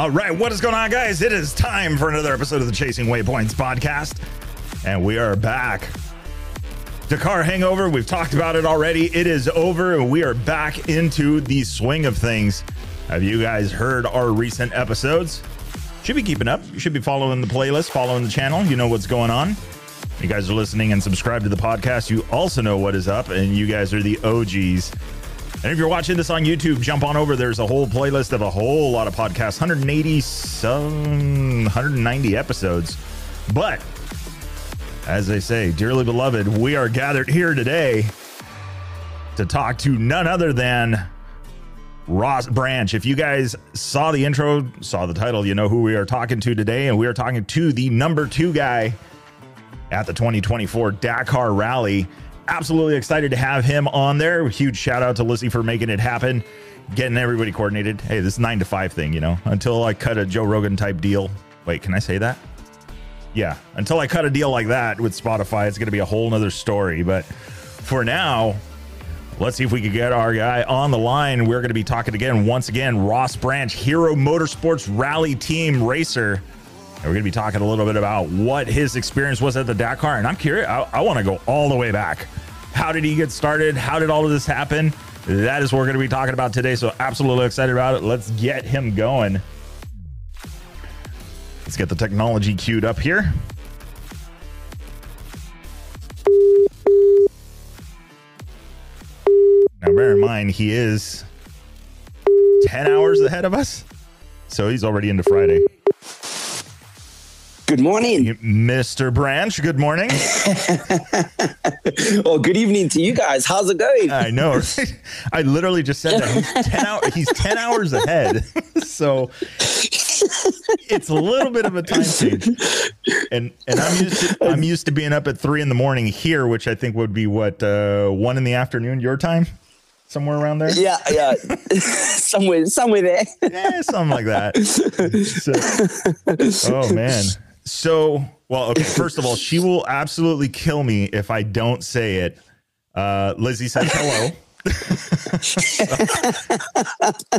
All right, what is going on, guys? It is time for another episode of the Chasing Waypoints podcast, and we are back. Dakar hangover, we've talked about it already. It is over, and we are back into the swing of things. Have you guys heard our recent episodes? Should be keeping up. You should be following the playlist, following the channel. You know what's going on. You guys are listening and subscribe to the podcast. You also know what is up, and you guys are the OGs. And if you're watching this on YouTube, jump on over. There's a whole playlist of a whole lot of podcasts, 180 some 190 episodes. But as they say, dearly beloved, we are gathered here today to talk to none other than Ross Branch. If you guys saw the intro, saw the title, you know who we are talking to today. And we are talking to the number two guy at the 2024 Dakar Rally absolutely excited to have him on there. Huge shout out to Lizzie for making it happen, getting everybody coordinated. Hey, this nine to five thing, you know, until I cut a Joe Rogan type deal. Wait, can I say that? Yeah, until I cut a deal like that with Spotify, it's going to be a whole nother story. But for now, let's see if we can get our guy on the line. We're going to be talking again, once again, Ross Branch, Hero Motorsports Rally Team Racer. And we're going to be talking a little bit about what his experience was at the Dakar. And I'm curious, I, I want to go all the way back. How did he get started? How did all of this happen? That is what we're going to be talking about today. So, absolutely excited about it. Let's get him going. Let's get the technology queued up here. Now, bear in mind, he is 10 hours ahead of us. So, he's already into Friday. Good morning. Mr. Branch, good morning. well, good evening to you guys. How's it going? I know. I literally just said that. He's 10, hour, he's 10 hours ahead. so it's a little bit of a time change. And and I'm used to I'm used to being up at three in the morning here, which I think would be what, uh, one in the afternoon your time? Somewhere around there? Yeah, yeah. somewhere somewhere there. yeah, something like that. So, oh man. So, well, okay. First of all, she will absolutely kill me if I don't say it. Uh, Lizzie says hello.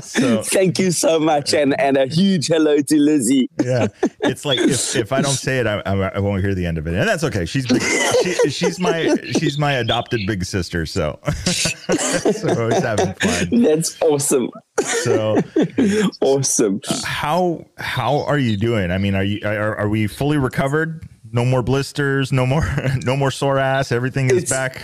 so, Thank you so much, and and a huge hello to Lizzie. yeah, it's like if, if I don't say it, I, I, won't hear the end of it, and that's okay. She's big, she, she's my she's my adopted big sister, so so it's having fun. That's awesome. So awesome. Uh, how how are you doing? I mean, are you are, are we fully recovered? no more blisters, no more no more sore ass. Everything is it's, back.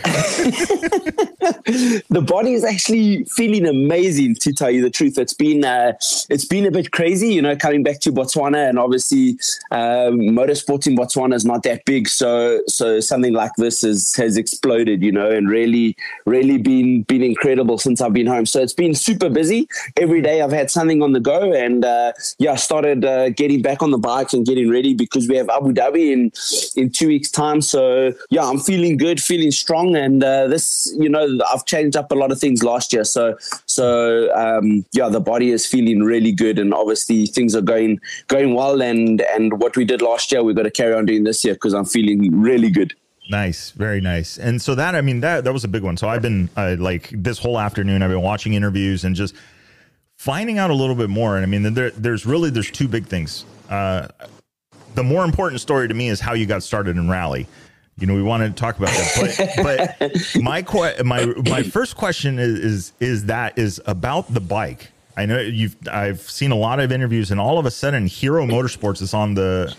the body is actually feeling amazing. To tell you the truth, it's been uh, it's been a bit crazy, you know, coming back to Botswana, and obviously um, motorsport in Botswana is not that big, so so something like this is, has exploded, you know, and really really been been incredible since I've been home. So it's been super busy. Every day I've had something on the go, and uh, yeah, I started uh, getting back on the bikes and getting ready because we have Abu Dhabi in in two weeks' time. So yeah, I'm feeling good, feeling strong, and uh, this, you know, I've changed up a lot of things last year. So so um, yeah, the body is feeling really good, and obviously things are going going well. And and what we did last year, we've got to carry on doing this year because I'm feeling really good. Nice, very nice. And so that I mean that that was a big one. So I've been uh, like this whole afternoon I've been watching interviews and just finding out a little bit more. And I mean there, there's really there's two big things. Uh, the more important story to me is how you got started in rally. You know, we wanted to talk about that, but, but my my my first question is, is is that is about the bike. I know you've I've seen a lot of interviews, and all of a sudden, Hero Motorsports is on the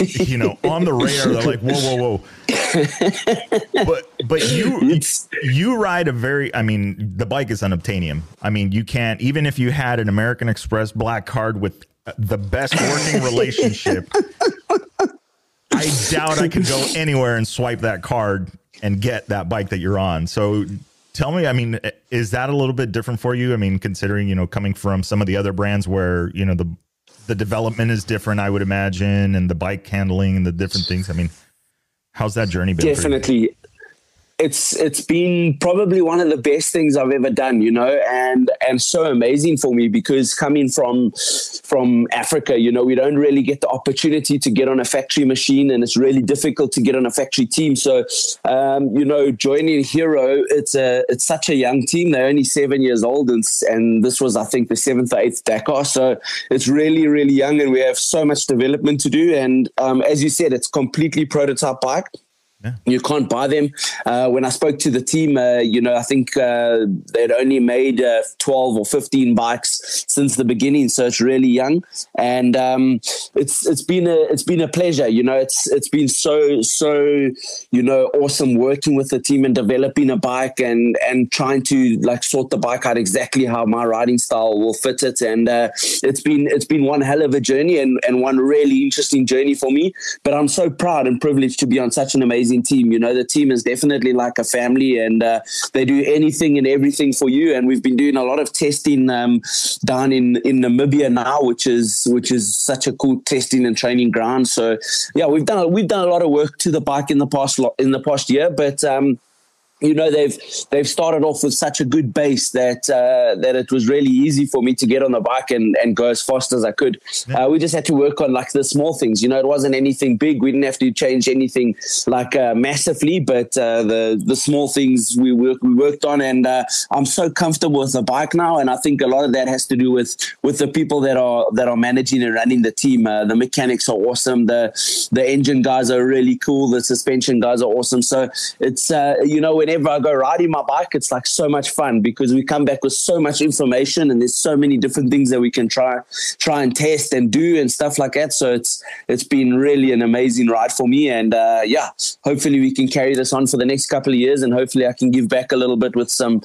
you know on the radar. They're like, whoa, whoa, whoa. but but you you ride a very. I mean, the bike is unobtainium. I mean, you can't even if you had an American Express black card with the best working relationship. I doubt I could go anywhere and swipe that card and get that bike that you're on. So tell me, I mean, is that a little bit different for you? I mean, considering, you know, coming from some of the other brands where, you know, the the development is different, I would imagine, and the bike handling and the different things. I mean, how's that journey been? Definitely. It's it's been probably one of the best things I've ever done, you know, and and so amazing for me because coming from from Africa, you know, we don't really get the opportunity to get on a factory machine, and it's really difficult to get on a factory team. So, um, you know, joining Hero, it's a it's such a young team. They're only seven years old, and and this was I think the seventh or eighth Dakar. So it's really really young, and we have so much development to do. And um, as you said, it's completely prototype bike. Yeah. You can't buy them. Uh, when I spoke to the team, uh, you know, I think uh, they'd only made uh, 12 or 15 bikes since the beginning, so it's really young. And um, it's it's been a it's been a pleasure. You know, it's it's been so so you know awesome working with the team and developing a bike and and trying to like sort the bike out exactly how my riding style will fit it. And uh, it's been it's been one hell of a journey and and one really interesting journey for me. But I'm so proud and privileged to be on such an amazing amazing team. You know, the team is definitely like a family, and uh, they do anything and everything for you. And we've been doing a lot of testing um, down in in Namibia now, which is which is such a cool testing and training ground. So yeah, we've done we've done a lot of work to the bike in the past in the past year, but. Um, you know they've they've started off with such a good base that uh, that it was really easy for me to get on the bike and, and go as fast as I could. Yeah. Uh, we just had to work on like the small things. You know, it wasn't anything big. We didn't have to change anything like uh, massively, but uh, the the small things we work, we worked on, and uh, I'm so comfortable with the bike now. And I think a lot of that has to do with with the people that are that are managing and running the team. Uh, the mechanics are awesome. The the engine guys are really cool. The suspension guys are awesome. So it's you know when whenever I go riding my bike, it's like so much fun because we come back with so much information and there's so many different things that we can try try and test and do and stuff like that. So it's it's been really an amazing ride for me. And uh, yeah, hopefully we can carry this on for the next couple of years and hopefully I can give back a little bit with some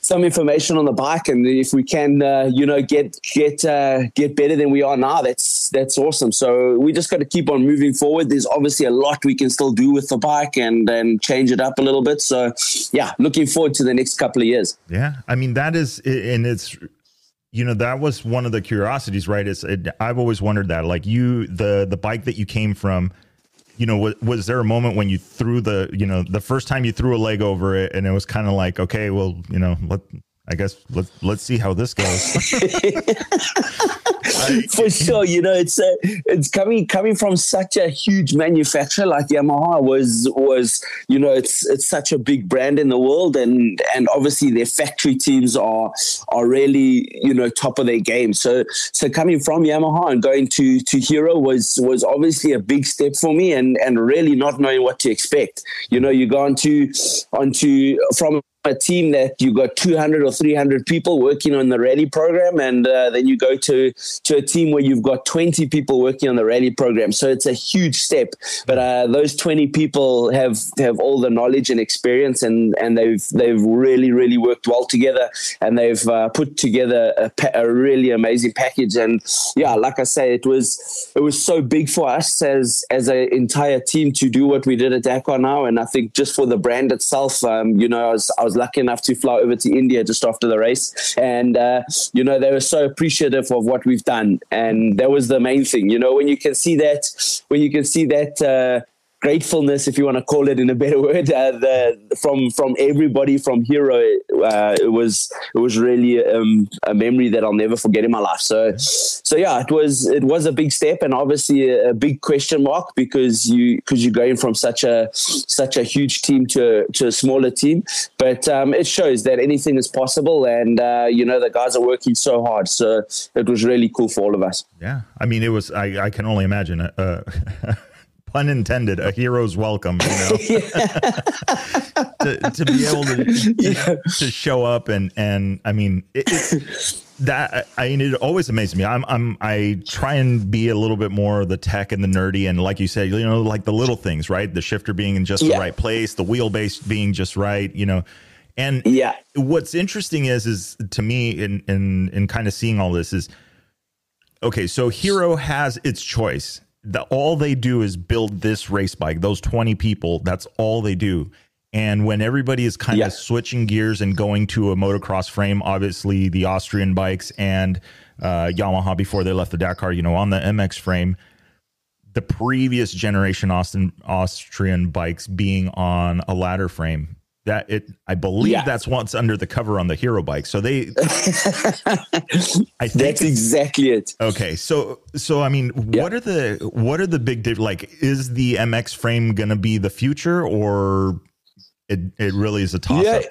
some information on the bike, and if we can, uh, you know, get get uh, get better than we are now, that's that's awesome. So we just got to keep on moving forward. There's obviously a lot we can still do with the bike, and and change it up a little bit. So yeah, looking forward to the next couple of years. Yeah, I mean that is, and it's you know that was one of the curiosities, right? Is it, I've always wondered that, like you, the the bike that you came from you know, was, was there a moment when you threw the, you know, the first time you threw a leg over it and it was kind of like, okay, well, you know, let, I guess let's let's see how this goes. For sure, you know it's uh, it's coming coming from such a huge manufacturer like Yamaha was was you know it's it's such a big brand in the world and and obviously their factory teams are are really you know top of their game. So so coming from Yamaha and going to to Hero was was obviously a big step for me and and really not knowing what to expect. You know, you go onto onto from a team that you got 200 or 300 people working on the rally program and uh, then you go to to a team where you've got 20 people working on the rally program. So it's a huge step. But uh, those 20 people have have all the knowledge and experience and and they've they've really really worked well together and they've uh, put together a, a, really amazing package. And yeah like i say it was it was so big for us as as an entire team to do what we did at Dakar now. And i think just for the brand itself um, you know I was, I was lucky enough to fly over to India just after the race, and uh, you know they were so appreciative of what we've done, and that was the main thing. You know, when you can see that, when you can see that. Uh, gratefulness, if you want to call it in a better word, uh, the, from from everybody from Hero. Uh, it was it was really um, a memory that I'll never forget in my life. So so yeah, it was it was a big step and obviously a, a big question mark because you because you're going from such a such a huge team to to a smaller team. But um, it shows that anything is possible, and uh, you know the guys are working so hard. So it was really cool for all of us. Yeah, I mean, it was. I, I can only imagine. Pun intended, a hero's welcome, you know, to, to, be able to, yeah. to show up and, and I mean, it, that, I mean, it always amazes me. I'm, I'm, I try and be a little bit more the tech and the nerdy. And like you said, you know, like the little things, right? The shifter being in just yeah. the right place, the wheelbase being just right, you know, and yeah, what's interesting is, is to me in, in, in kind of seeing all this is, okay, so hero has its choice the, all they do is build this race bike. Those 20 people, that's all they do. And when everybody is kind of switching gears and going to a motocross frame, obviously the Austrian bikes and uh, Yamaha before they left the Dakar, you know, on the MX frame, the previous generation Austin Austrian bikes being on a ladder frame. That it, I believe Yeah. that's what's under the cover on the Hero bike. So they, I think That's exactly it. Okay, so so I mean, Yeah. what are the what are the big diff- like? Is the MX frame going to be the future, or it it really is a toss Yeah. up?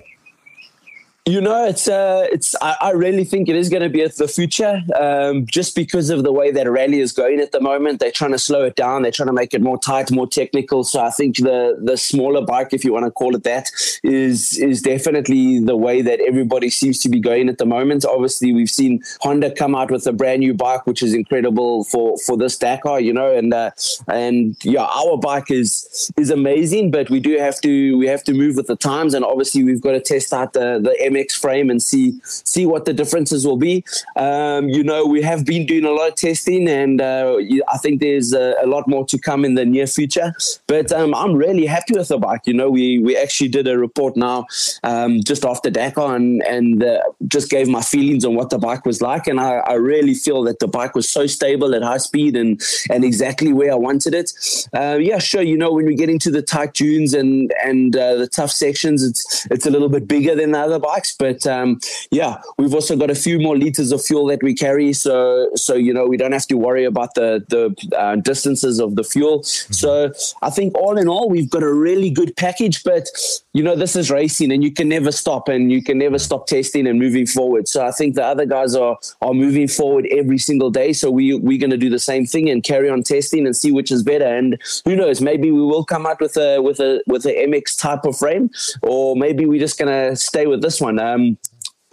You know, it's uh, it's. I, I really think it is going to be the future, um, just because of the way that rally is going at the moment. They're trying to slow it down. They're trying to make it more tight, more technical. So I think the the smaller bike, if you want to call it that, is is definitely the way that everybody seems to be going at the moment. Obviously, we've seen Honda come out with a brand new bike, which is incredible for for this Dakar. You know, and uh, and yeah, our bike is is amazing, but we do have to we have to move with the times, and obviously we've got to test out the the MX frame and see see what the differences will be. Um, you know, we have been doing a lot of testing, and uh, I think there's a, a lot more to come in the near future. But um, I'm really happy with the bike. You know, we we actually did a report now um, just after Dakar, and and uh, just gave my feelings on what the bike was like, and I, I really feel that the bike was so stable at high speed and and exactly where I wanted it. Uh, yeah, sure. You know, when we get into the tight dunes and and uh, the tough sections, it's it's a little bit bigger than the other bikes. But um, yeah, we've also got a few more liters of fuel that we carry, so so you know we don't have to worry about the the uh, distances of the fuel. So I think all in all, we've got a really good package. But you know, this is racing, and you can never stop, and you can never stop testing and moving forward. So I think the other guys are are moving forward every single day. So we we're going to do the same thing and carry on testing and see which is better. And who knows, maybe we will come out with a with a with a MX type of frame, or maybe we're just going to stay with this one. Um,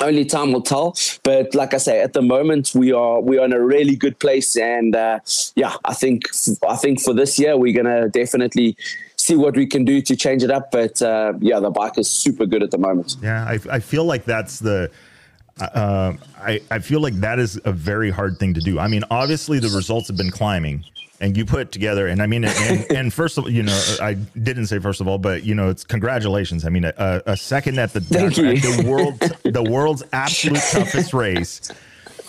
only time will tell. But like I say, at the moment we are we are in a really good place, and uh, yeah, I think I think for this year we're gonna definitely see what we can do to change it up. But uh, yeah, the bike is super good at the moment. Yeah, I, I feel like that's the. Uh, I I feel like that is a very hard thing to do. I mean, obviously the results have been climbing, and you put it together. And I mean, and, and first of all, you know, I didn't say first of all, but you know, it's congratulations. I mean, a, a second at the Thank at the world the world's absolute toughest race.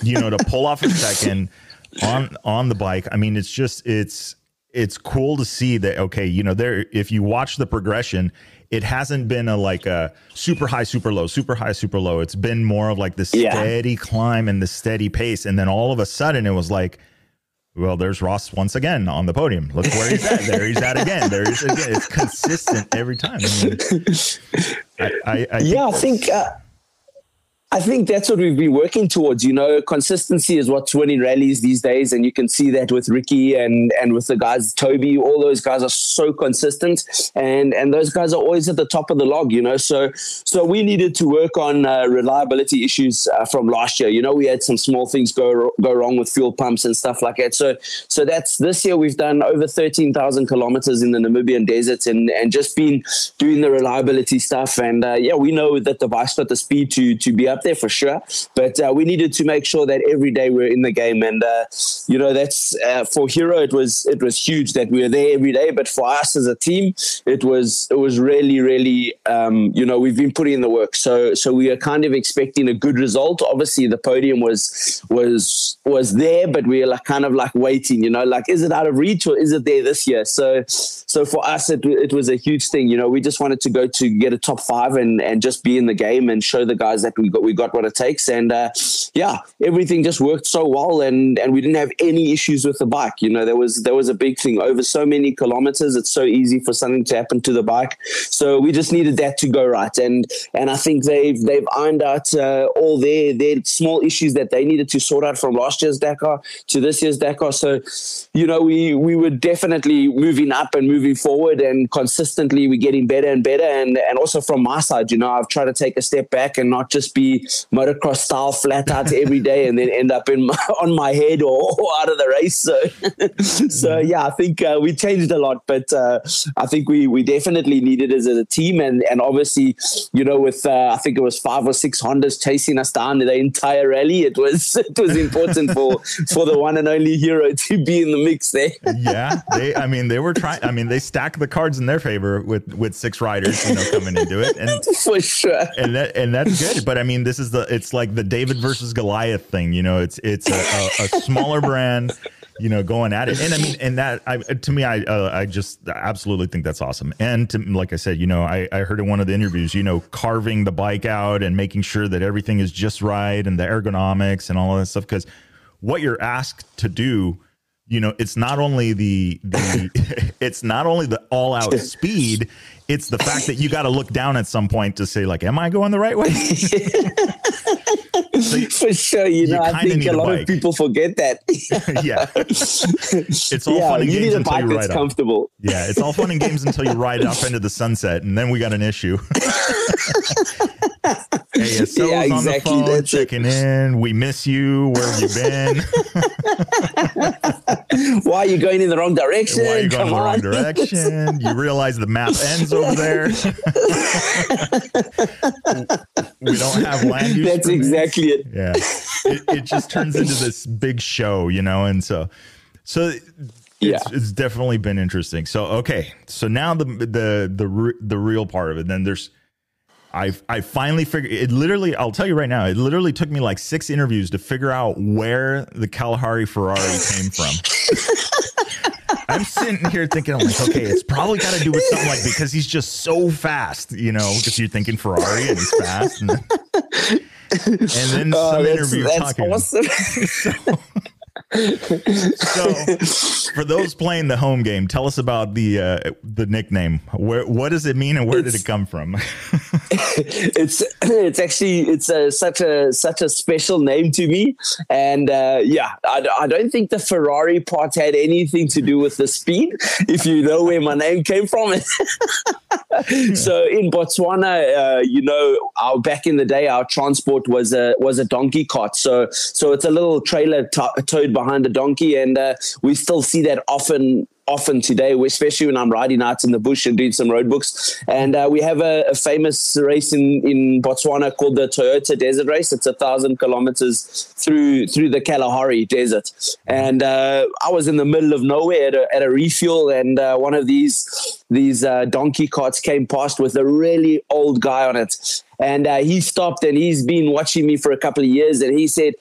You know, to pull off a second on on the bike. I mean, it's just it's it's cool to see that. Okay, you know, there if you watch the progression, it hasn't been a like a super high, super low, super high, super low. It's been more of like the Yeah. steady climb and the steady pace, and then all of a sudden it was like. Well, there's Ross once again on the podium. Look where he's at. There he's at again. There he's again. It's consistent every time. I mean, I, I, yeah, I think uh, I think that's what we've been working towards. You know, consistency is what's winning rallies these days, and you can see that with Ricky and and with the guys, Toby. All those guys are so consistent, and and those guys are always at the top of the log. You know, so so we needed to work on uh, reliability issues uh, from last year. You know, we had some small things go go wrong with fuel pumps and stuff like that. So so that's this year we've done over thirteen thousand kilometers in the Namibian desert, and and just been doing the reliability stuff. And uh, yeah, we know that the bike's got the speed to to be up there for sure. But uh, we needed to make sure that every day we're in the game. And uh, you know, that's uh, for Hero. It was it was huge that we were there every day. But for us as a team, it was it was really really um, you know we've been putting in the work. So so we are kind of expecting a good result. Obviously, the podium was was was there, but we are like kind of like waiting. You know, like is it out of reach or is it there this year? So so for us, it it was a huge thing. You know, we just wanted to go to get a top five and and just be in the game and show the guys that we got we got what it takes. And uh, yeah, everything just worked so well, and and we didn't have any issues with the bike. You know, there was there was a big thing over so many kilometers. It's so easy for something to happen to the bike. So we just needed that to go right, and and I think they've they've ironed out uh, all their their small issues that they needed to sort out from last year's Dakar to this year's Dakar. So you know, we we were definitely moving up and moving forward, and consistently we're getting better and better. And and also from my side, you know, I've tried to take a step back and not just be motocross style flat out every day and then end up in my, on my head or, or out of the race. So so yeah, I think uh, we changed a lot, but uh, I think we we definitely needed it as a team, and and obviously, you know, with uh, I think it was five or six Hondas chasing us down the entire rally, it was it was important for for the one and only hero to be in the mix there. yeah, they. I mean, they were trying. I mean, they stacked the cards in their favor with with six riders, you know, coming into it, and for sure. and that and that's good. But I mean, this is the it's like the David versus Goliath thing. You know, it's it's a, a, a smaller brand. you know, going at it. And I mean, and that I, to me, I uh, I just absolutely think that's awesome. And to, like I said, you know, I, I heard in one of the interviews, you know, carving the bike out and making sure that everything is just right and the ergonomics and all of that stuff. Because what you're asked to do, you know, it's not only the the it's not only the all out speed, it's the fact that you got to look down at some point to say like, am I going the right way? So For sure, you, you know, I think a lot of people forget that. yeah, it's all yeah, fun and you games a bike that's comfortable. Yeah, it's all fun and games until you ride off into the sunset, and then we got an issue. Hey, so yeah, exactly. on the phone That's checking it. in. We miss you. Where have you been? Why are you going in the wrong direction? Why are you going Come in the on. wrong direction? You realize the map ends over there. we don't have land use. That's exactly it. Yeah, it, it just turns into this big show, you know, and so so it's, yeah. it's definitely been interesting. So okay, so now the the the the real part of it. Then there's I I finally figured it. Literally, I'll tell you right now. It literally took me like six interviews to figure out where the Kalahari Ferrari came from. I'm sitting here thinking, I'm like, okay, it's probably got to do with something like because he's just so fast, you know, because you're thinking Ferrari and he's fast. And then, and then oh, some interview that's talking. Awesome. so, so, for those playing the home game, tell us about the uh, the nickname. Where, what does it mean, and where it's, did it come from? it's it's actually it's a, such a such a special name to me, and uh, yeah, I, I don't think the Ferrari part had anything to do with the speed. If you know where my name came from, so in Botswana, uh, you know, our back in the day, our transport was a was a donkey cart. So so it's a little trailer t- towed behind a donkey, and uh, we still see that often often today, especially when I'm riding out in the bush and doing some road books. And uh, we have a, a, famous race in, in Botswana called the Toyota Desert Race. It's a thousand kilometers through through the Kalahari Desert. And uh, I was in the middle of nowhere at a, at a refuel, and uh, one of these these uh, donkey carts came past with a really old guy on it. And uh, he stopped and he's been watching me for a couple of years. And he said,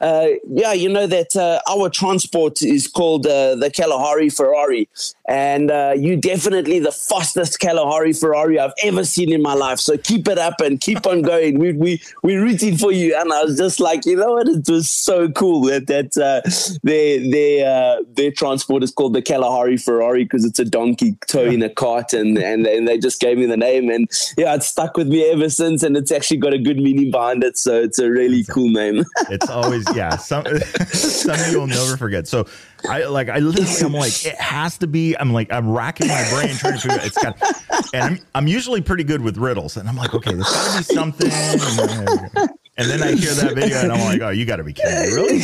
uh, Yeah, you know that uh, our transport is called uh, the Kalahari Ferrari. And uh, you definitely the fastest Kalahari Ferrari I've ever seen in my life. So keep it up and keep on going. We, we, we're rooting for you. And I was just like, you know what? It was so cool that, that uh, their, their, their transport is called the Kalahari Ferrari because it's a donkey towing a cart. And, and, and they just gave me the name. And yeah, it's stuck with me ever since and it's actually got a good meaning behind it. So it's a really cool name. it's always yeah. Some something you'll never forget. So I like I literally I'm like it has to be. I'm like I'm racking my brain trying to figure out. It's got and I'm I'm usually pretty good with riddles, and I'm like okay, there's got to be something. And then I hear that video and I'm like, oh, you got to be kidding me. Really?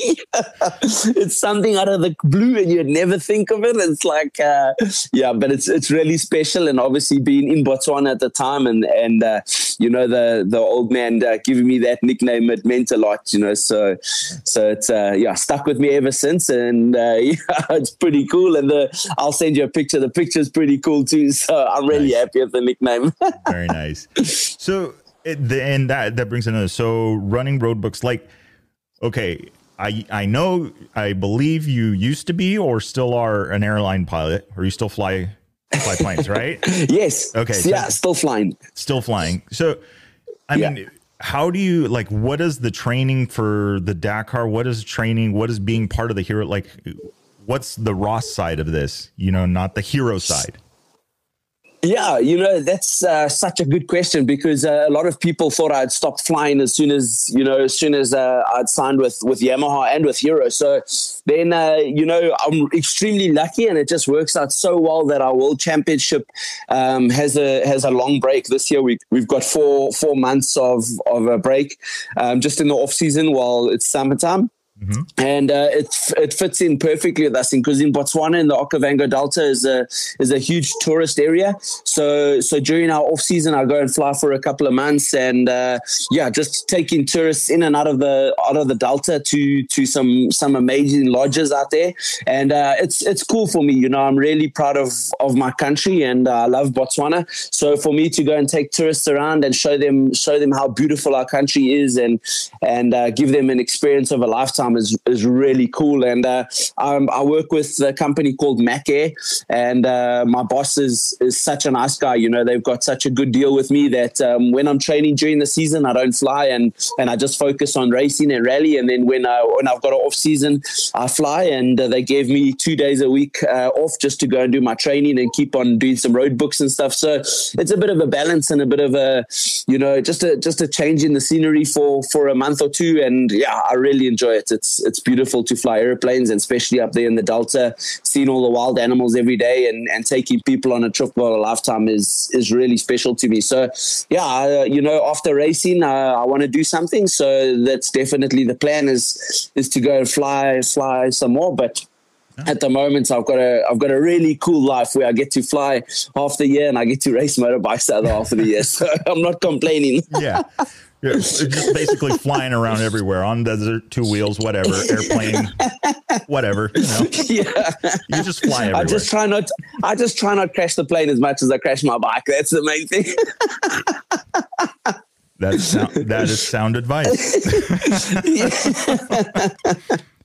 yeah. It's something out of the blue and you'd never think of it. It's like, uh, yeah, but it's it's really special. And obviously being in Botswana at the time and, and uh, you know, the the old man uh, giving me that nickname, it meant a lot, you know. So, so it's, uh, yeah, stuck with me ever since. And uh, yeah, it's pretty cool. And the, I'll send you a picture. The picture's pretty cool too. So I'm really nice. happy with the nickname. Very nice. So, it, and that that brings another. So running road books, like, okay, I I know, I believe you used to be or still are an airline pilot, or you still fly fly planes, right? yes. Okay. So yeah, still flying. Still flying. So, I yeah. mean, how do you like? What is the training for the Dakar? What is training? What is being part of the hero? Like, what's the Ross side of this? You know, not the hero side. Yeah, you know that's uh, such a good question because uh, a lot of people thought I'd stopped flying as soon as you know as soon as uh, I'd signed with with Yamaha and with Hero. So then uh, you know I'm extremely lucky, and it just works out so well that our World Championship um, has a has a long break this year. We we've got four four months of of a break um, just in the off season while it's summertime. Mm-hmm. And uh, it it fits in perfectly with us because in Botswana, in the Okavango Delta is a is a huge tourist area. So so during our off season, I go and fly for a couple of months, and uh, yeah, just taking tourists in and out of the out of the Delta to to some some amazing lodges out there, and uh, it's it's cool for me. You know, I'm really proud of of my country, and I love Botswana. So for me to go and take tourists around and show them show them how beautiful our country is, and and uh, give them an experience of a lifetime lifetime is is really cool. And uh, um, I work with a company called Mack Air, and uh, my boss is is such a nice guy. You know, they've got such a good deal with me that um, when I'm training during the season, I don't fly and and I just focus on racing and rally. And then when I when I've got an off season, I fly. And uh, they gave me two days a week uh, off just to go and do my training and keep on doing some road books and stuff. So it's a bit of a balance and a bit of a you know just a just a change in the scenery for for a month or two. And yeah, I really enjoy it. It's it's it's beautiful to fly airplanes and especially up there in the Delta, seeing all the wild animals every day and and taking people on a trip for a lifetime is is really special to me. So yeah, uh, you know, after racing, uh, I want to do something. So that's definitely the plan is is to go and fly fly some more. But at the moment I've got a I've got a really cool life where I get to fly half the year and I get to race motorbikes the other half of the year. So I'm not complaining. yeah. Yeah, just basically flying around everywhere on desert, two wheels, whatever, airplane, whatever. You know, yeah, you just fly everywhere. I just try not. I just try not crash the plane as much as I crash my bike. That's the main thing. That's sound, that is sound advice.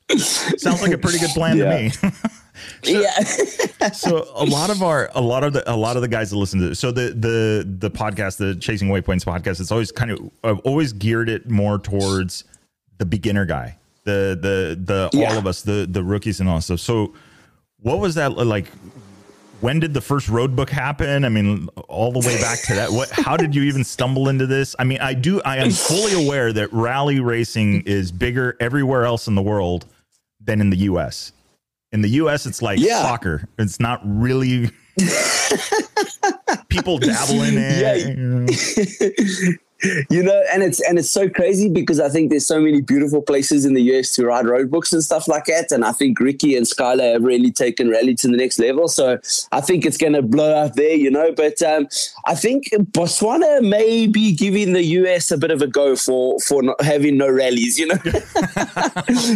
Sounds like a pretty good plan yeah. to me. so, yeah. so a lot of our a lot of the a lot of the guys that listen to this, so the the the podcast, the Chasing Waypoints podcast, it's always kind of I've always geared it more towards the beginner guy, the the the yeah. all of us, the the rookies and all stuff. So what was that like? When did the first road book happen? I mean, all the way back to that. What? How did you even stumble into this? I mean, I do. I am fully aware that rally racing is bigger everywhere else in the world than in the U.S. In the U.S., it's like yeah. soccer. It's not really people dabble in it. Yeah. You know? and it's and it's so crazy because I think there's so many beautiful places in the US to ride road books and stuff like that. And I think Ricky and Skyler have really taken rally to the next level. So I think it's going to blow up there, you know. But um, I think Botswana may be giving the US a bit of a go for for not having no rallies. You know,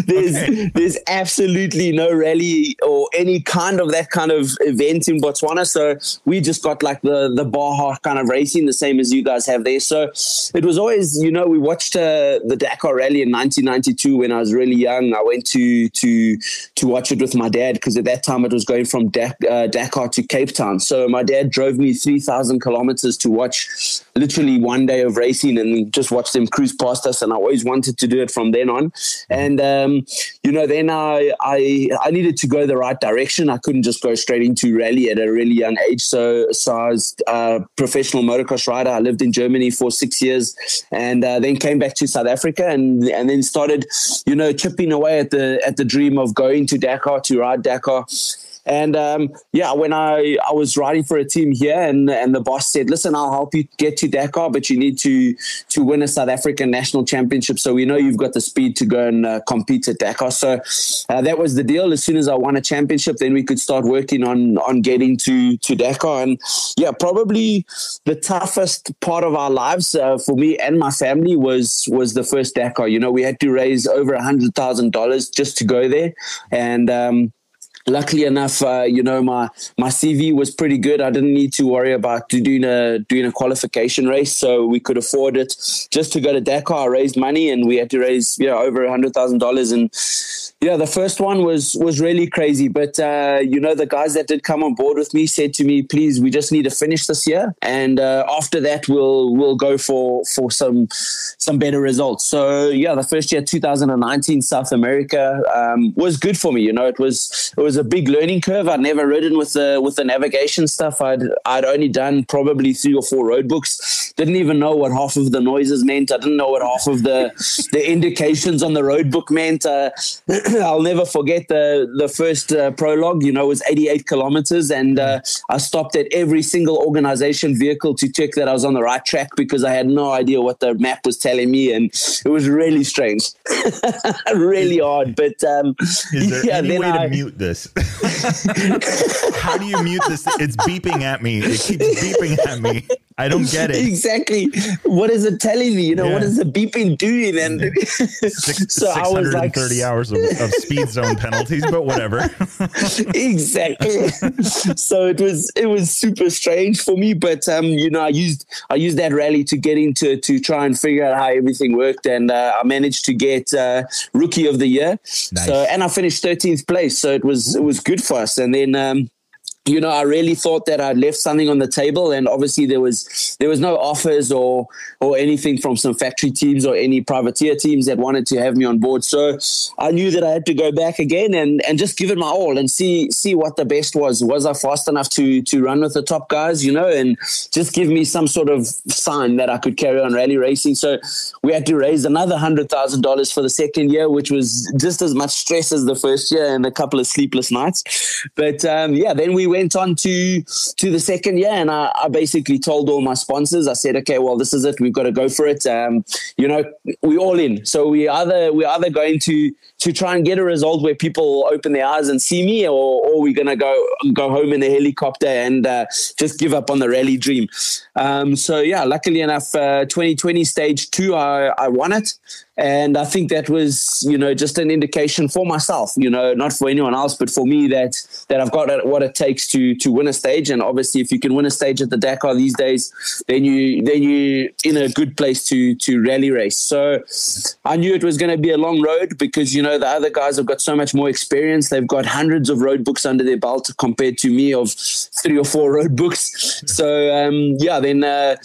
there's okay. there's absolutely no rally or any kind of that kind of event in Botswana. So we just got like the the Baja kind of racing, the same as you guys have there. So it was always, you know, we watched uh, the Dakar Rally in 1992 when I was really young. I went to to to watch it with my dad because at that time it was going from uh, Dakar to Cape Town. So my dad drove me 3,000 kilometers to watch literally one day of racing and just watch them cruise past us. And I always wanted to do it from then on. And um, you know, then I, I I needed to go the right direction. I couldn't just go straight into rally at a really young age. So so I was a professional motocross rider. I lived in Germany for six years, and uh, then came back to South Africa, and and then started, you know, chipping away at the at the dream of going to Dakar to ride Dakar. And um, yeah, when I, I was riding for a team here, and and the boss said, "Listen, I'll help you get to Dakar, but you need to to win a South African national championship. So we know you've got the speed to go and uh, compete at Dakar." So uh, that was the deal. As soon as I won a championship, then we could start working on on getting to to Dakar. And yeah, probably the toughest part of our lives uh, for me and my family was was the first Dakar. You know, we had to raise over a hundred thousand dollars just to go there, and um, luckily enough, uh, you know, my my CV was pretty good. I didn't need to worry about doing a doing a qualification race, so we could afford it just to go to Dakar. I raised money, and we had to raise you know over a hundred thousand dollars. And yeah, the first one was was really crazy. But uh, you know, the guys that did come on board with me said to me, "Please, we just need to finish this year, and uh, after that, we'll we'll go for for some some better results." So yeah, the first year, 2019, South America um, was good for me. You know, it was it was a big learning curve. I'd never ridden with the with the navigation stuff. I'd I'd only done probably three or four road books. Didn't even know what half of the noises meant. I didn't know what half of the the indications on the road book meant. Uh, I'll never forget the the first uh, prologue. You know, it was 88 kilometers, and uh, I stopped at every single organization vehicle to check that I was on the right track because I had no idea what the map was telling me, and it was really strange, really hard. But um, is there yeah, any way I, to mute this? How do you mute this? It's beeping at me. It keeps beeping at me. I don't get it. exactly. What is it telling me? You know, yeah. what is the beeping doing? And Six, so 630 like, hours of, of speed zone penalties, but whatever. exactly. so it was it was super strange for me, but um, you know, I used I used that rally to get into to try and figure out how everything worked, and uh, I managed to get uh, rookie of the year. Nice. So and I finished 13th place, so it was it was good for us. And then um, you know, I really thought that I'd left something on the table, and obviously there was there was no offers or or anything from some factory teams or any privateer teams that wanted to have me on board. So I knew that I had to go back again and and just give it my all and see see what the best was. Was I fast enough to to run with the top guys, you know, and just give me some sort of sign that I could carry on rally racing. So we had to raise another hundred thousand dollars for the second year, which was just as much stress as the first year and a couple of sleepless nights. But um, yeah, then we went went on to to the second year, and I, I, basically told all my sponsors, I said, okay, well, this is it. We've got to go for it. Um, you know, we're all in. So we either we either going to to try and get a result where people open their eyes and see me, or, or we're gonna go go home in a helicopter and uh, just give up on the rally dream. Um, so yeah, luckily enough, uh, 2020 stage two, I, I won it. And I think that was, you know, just an indication for myself, you know, not for anyone else, but for me that that I've got what it takes to to win a stage. And obviously, if you can win a stage at the Dakar these days, then you then you in a good place to to rally race. So I knew it was going to be a long road because you know the other guys have got so much more experience. They've got hundreds of road books under their belt compared to me of three or four road books. So um, yeah, then uh,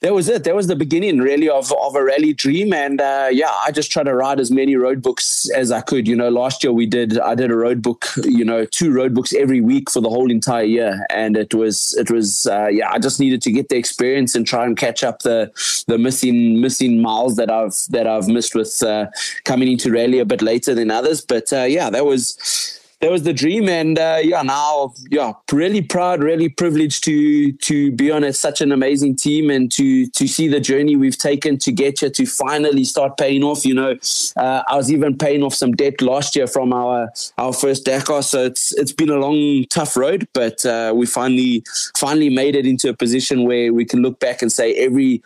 that was it. That was the beginning really of of a rally dream and. Uh, yeah, I just try to write as many road books as I could. You know, last year we did I did a road book, you know, two road books every week for the whole entire year, and it was it was uh, yeah, I just needed to get the experience and try and catch up the the missing missing miles that I've that I've missed with uh, coming into rally a bit later than others. But uh, yeah, that was that was the dream. And uh, yeah now yeah really proud really privileged to to be on a, such an amazing team and to to see the journey we've taken to get here to finally start paying off. You know uh, I was even paying off some debt last year from our our first Dakar. So it's it's been a long tough road but uh, we finally finally made it into a position where we can look back and say every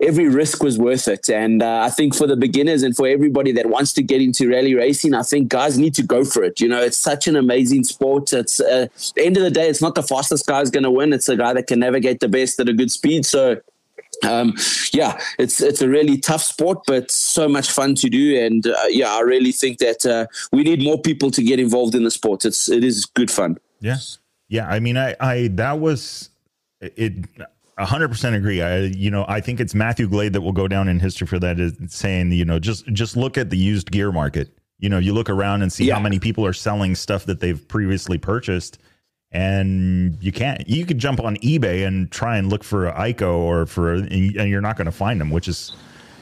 every risk was worth it. And uh, I think for the beginners and for everybody that wants to get into rally racing, I think guys need to go for it. You know, it's such an amazing sport. It's uh, the end of the day, it's not the fastest guy is going to win. It's the guy that can navigate the best at a good speed. So. Um, yeah, it's it's a really tough sport, but so much fun to do, and uh, yeah, I really think that uh, we need more people to get involved in the sport. It's it is good fun. Yeah, yeah. I mean, I I that was it hundred percent agree. I, you know, I think it's Matthew Glade that will go down in history for that is saying, you know, just just look at the used gear market. You know, you look around and see yeah. how many people are selling stuff that they've previously purchased, and you can't. You could jump on eBay and try and look for a Ico or for, and you're not going to find them, which is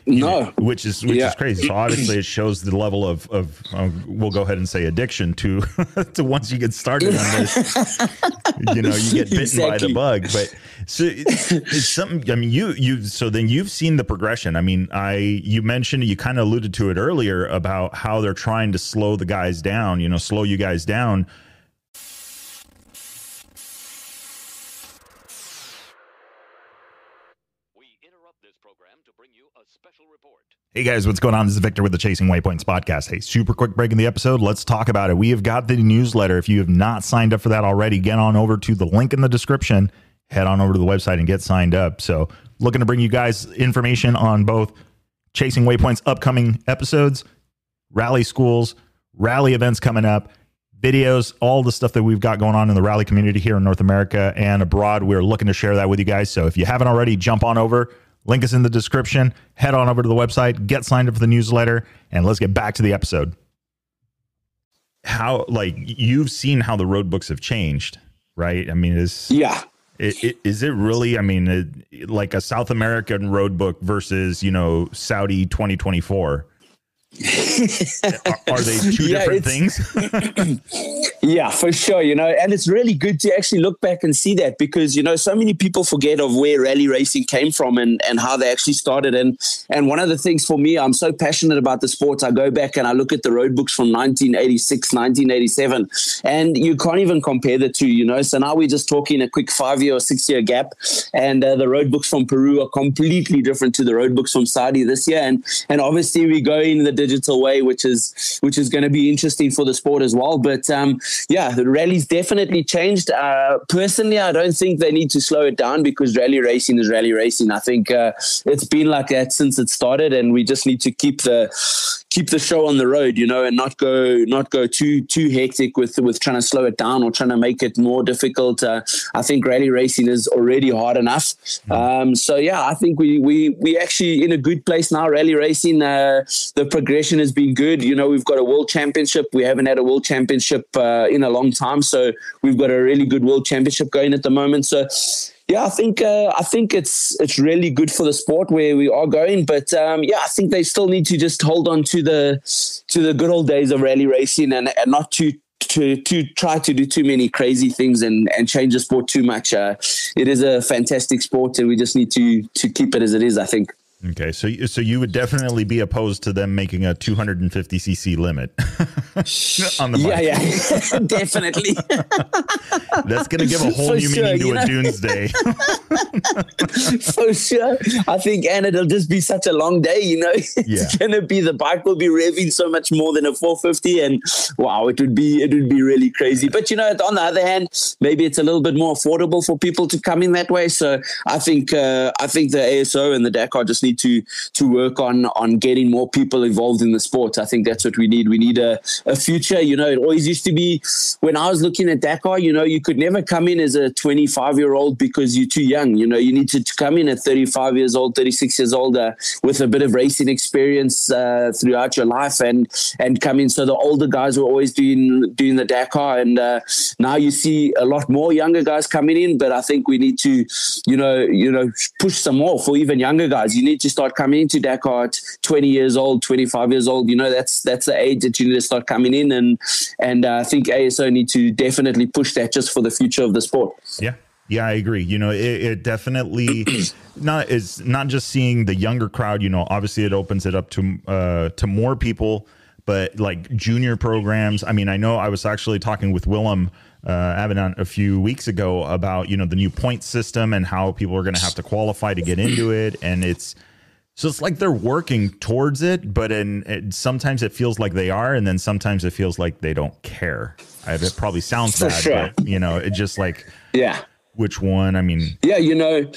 no, which is which yeah. is crazy. So obviously, it shows the level of of uh, we'll go ahead and say addiction to to once you get started on this, you know, you get bitten exactly. by the bug. But so it's, it's, something. I mean, you you so then you've seen the progression. I mean, I you mentioned you kind of alluded to it earlier about how they're trying to slow the guys down. You know, slow you guys down Hey guys, what's going on? This is Victor with the Chasing Waypoints podcast. Hey, super quick break in the episode. Let's talk about it. We have got the newsletter. If you have not signed up for that already, get on over to the link in the description, head on over to the website and get signed up. So, looking to bring you guys information on both Chasing Waypoints upcoming episodes, rally schools, rally events coming up, videos, all the stuff that we've got going on in the rally community here in North America and abroad. We're looking to share that with you guys. So, if you haven't already, jump on over Link is in the description. Head on over to the website, get signed up for the newsletter, and let's get back to the episode. How, like, you've seen how the road books have changed, right? I mean, is yeah, it, it, is it really? I mean, it, like a South American road book versus you know Saudi twenty twenty four. Are they two yeah, different things? Yeah, for sure. You know, and it's really good to actually look back and see that because, you know, so many people forget of where rally racing came from and, and how they actually started. And and one of the things for me, I'm so passionate about the sport. I go back and I look at the road books from 1986, 1987, and you can't even compare the two, you know. So now we're just talking a quick five year or six year gap. And uh, the road books from Peru are completely different to the road books from Saudi this year. And and obviously we go in the digital way, which is which is going to be interesting for the sport as well. But um, yeah, the rally's definitely changed. Uh, personally, I don't think they need to slow it down because rally racing is rally racing. I think uh, it's been like that since it started, and we just need to keep the keep the show on the road, you know, and not go not go too too hectic with with trying to slow it down or trying to make it more difficult. Uh, I think rally racing is already hard enough. Um, so yeah, I think we we we actually in a good place now. Rally racing, uh, the progression has been good. You know, we've got a world championship. We haven't had a world championship uh, in a long time, so we've got a really good world championship going at the moment. So yeah, I think uh, I think it's it's really good for the sport where we are going. But um, yeah, I think they still need to just hold on to the to the good old days of rally racing and, and not to to to try to do too many crazy things and and change the sport too much. Uh, it is a fantastic sport, and we just need to to keep it as it is. I think. Okay, so so you would definitely be opposed to them making a 250 cc limit on the bike. Yeah, yeah, definitely. That's going to give a whole For new sure, meaning to a know? doomsday. For sure, I think, and it'll just be such a long day. You know, it's yeah. going to be the bike will be revving so much more than a 450, and wow, it would be it would be really crazy. But you know, on the other hand, maybe it's a little bit more affordable for people to come in that way. So I think uh, I think the ASO and the Dakar just need need to to work on on getting more people involved in the sport. I think that's what we need. We need a, a future. You know, it always used to be when I was looking at Dakar, you know, you could never come in as a 25 year old because you're too young. You know, you need to, to come in at 35 years old, 36 years old uh, with a bit of racing experience uh, throughout your life and and come in. So the older guys were always doing doing the Dakar, and uh, now you see a lot more younger guys coming in. But I think we need to, you know, you know, push some more for even younger guys. You need to start coming into Dakar at 20 years old, 25 years old. You know, that's that's the age that you need to start coming in, and and uh, I think ASO need to definitely push that just for the future of the sport. Yeah. Yeah, I agree. You know, it, it definitely not is not just seeing the younger crowd. You know, obviously it opens it up to uh, to more people, but like junior programs. I mean, I know I was actually talking with Willem uh, Avedon a few weeks ago about you know the new point system and how people are going to have to qualify to get into it, and it's so it's like they're working towards it, but in it, sometimes it feels like they are, and then sometimes it feels like they don't care. I, it probably sounds bad, sure. but you know, it just like yeah. Which one? I mean, yeah, you know,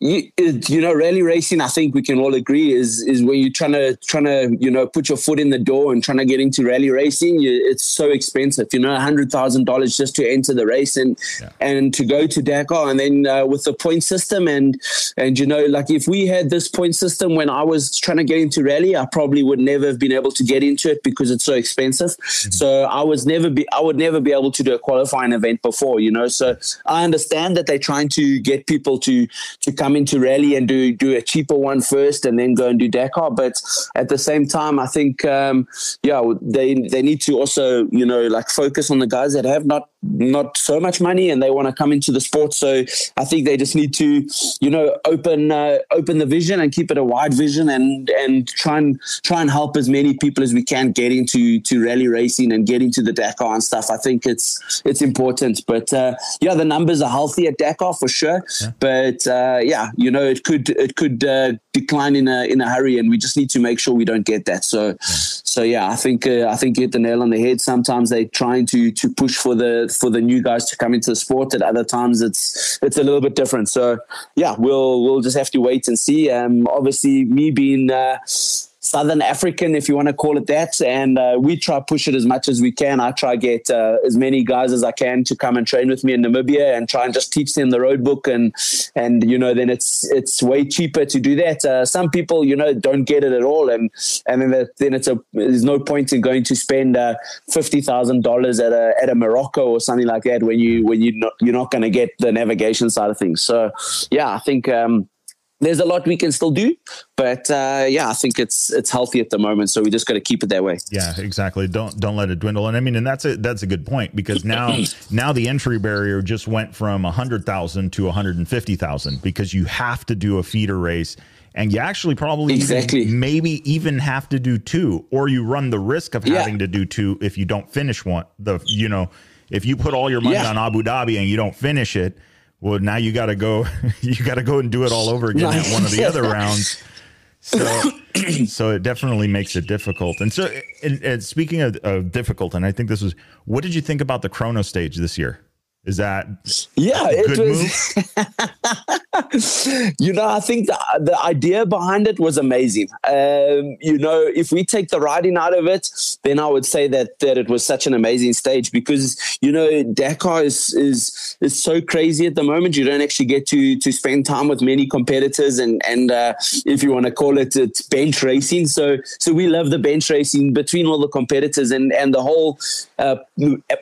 you, you know, rally racing. I think we can all agree is is when you're trying to trying to you know put your foot in the door and trying to get into rally racing. You, it's so expensive. You know, a hundred thousand dollars just to enter the race and yeah. and to go to Dakar, and then uh, with the point system and and you know, like if we had this point system when I was trying to get into rally, I probably would never have been able to get into it because it's so expensive. Mm-hmm. So I was never be I would never be able to do a qualifying event before. You know, so I understand that they're trying to get people to to come come into rally and do do a cheaper one first and then go and do Dakar. But at the same time, I think um, yeah, they they need to also you know like focus on the guys that have not not so much money and they want to come into the sport. So I think they just need to, you know, open uh, open the vision and keep it a wide vision and and try and try and help as many people as we can get into to rally racing and get into the Dakar and stuff. I think it's it's important. But uh, yeah, the numbers are healthy at Dakar for sure. Yeah. But uh, yeah, you know, it could it could uh, decline in a in a hurry, and we just need to make sure we don't get that. So yeah. so yeah, I think uh, I think you hit the nail on the head. Sometimes they're trying to to push for the for the new guys to come into the sport. At other times, it's it's a little bit different. So yeah, we'll we'll just have to wait and see. Um, obviously, me being uh, Southern African, if you want to call it that. And uh, we try push it as much as we can. I try get uh, as many guys as I can to come and train with me in Namibia and try and just teach them the road book. And and you know, then it's it's way cheaper to do that. Uh, some people, you know, don't get it at all, and and then the, then it's a there's no point in going to spend uh, fifty thousand dollars at a at a Morocco or something like that when you when you not you're not going to get the navigation side of things. So yeah, I think. Um, there's a lot we can still do, but uh, yeah, I think it's it's healthy at the moment. So we just got to keep it that way. Yeah, exactly. Don't don't let it dwindle. And I mean, and that's a that's a good point because now now the entry barrier just went from a hundred thousand to one hundred and fifty thousand because you have to do a feeder race. And you actually probably exactly even, maybe even have to do two, or you run the risk of having yeah. to do two if you don't finish one. The you know, if you put all your money yeah. on Abu Dhabi and you don't finish it, well, now you got to go, you got to go and do it all over again at one of the other rounds. So, so it definitely makes it difficult. And so, and, and speaking of, of difficult, and I think this was, what did you think about the chrono stage this year? Is that yeah? It was. you know, I think the the idea behind it was amazing. Um, you know, if we take the riding out of it, then I would say that that it was such an amazing stage because you know Dakar is is is so crazy at the moment. You don't actually get to to spend time with many competitors, and and uh, if you want to call it, it's bench racing. So so we love the bench racing between all the competitors, and and the whole uh,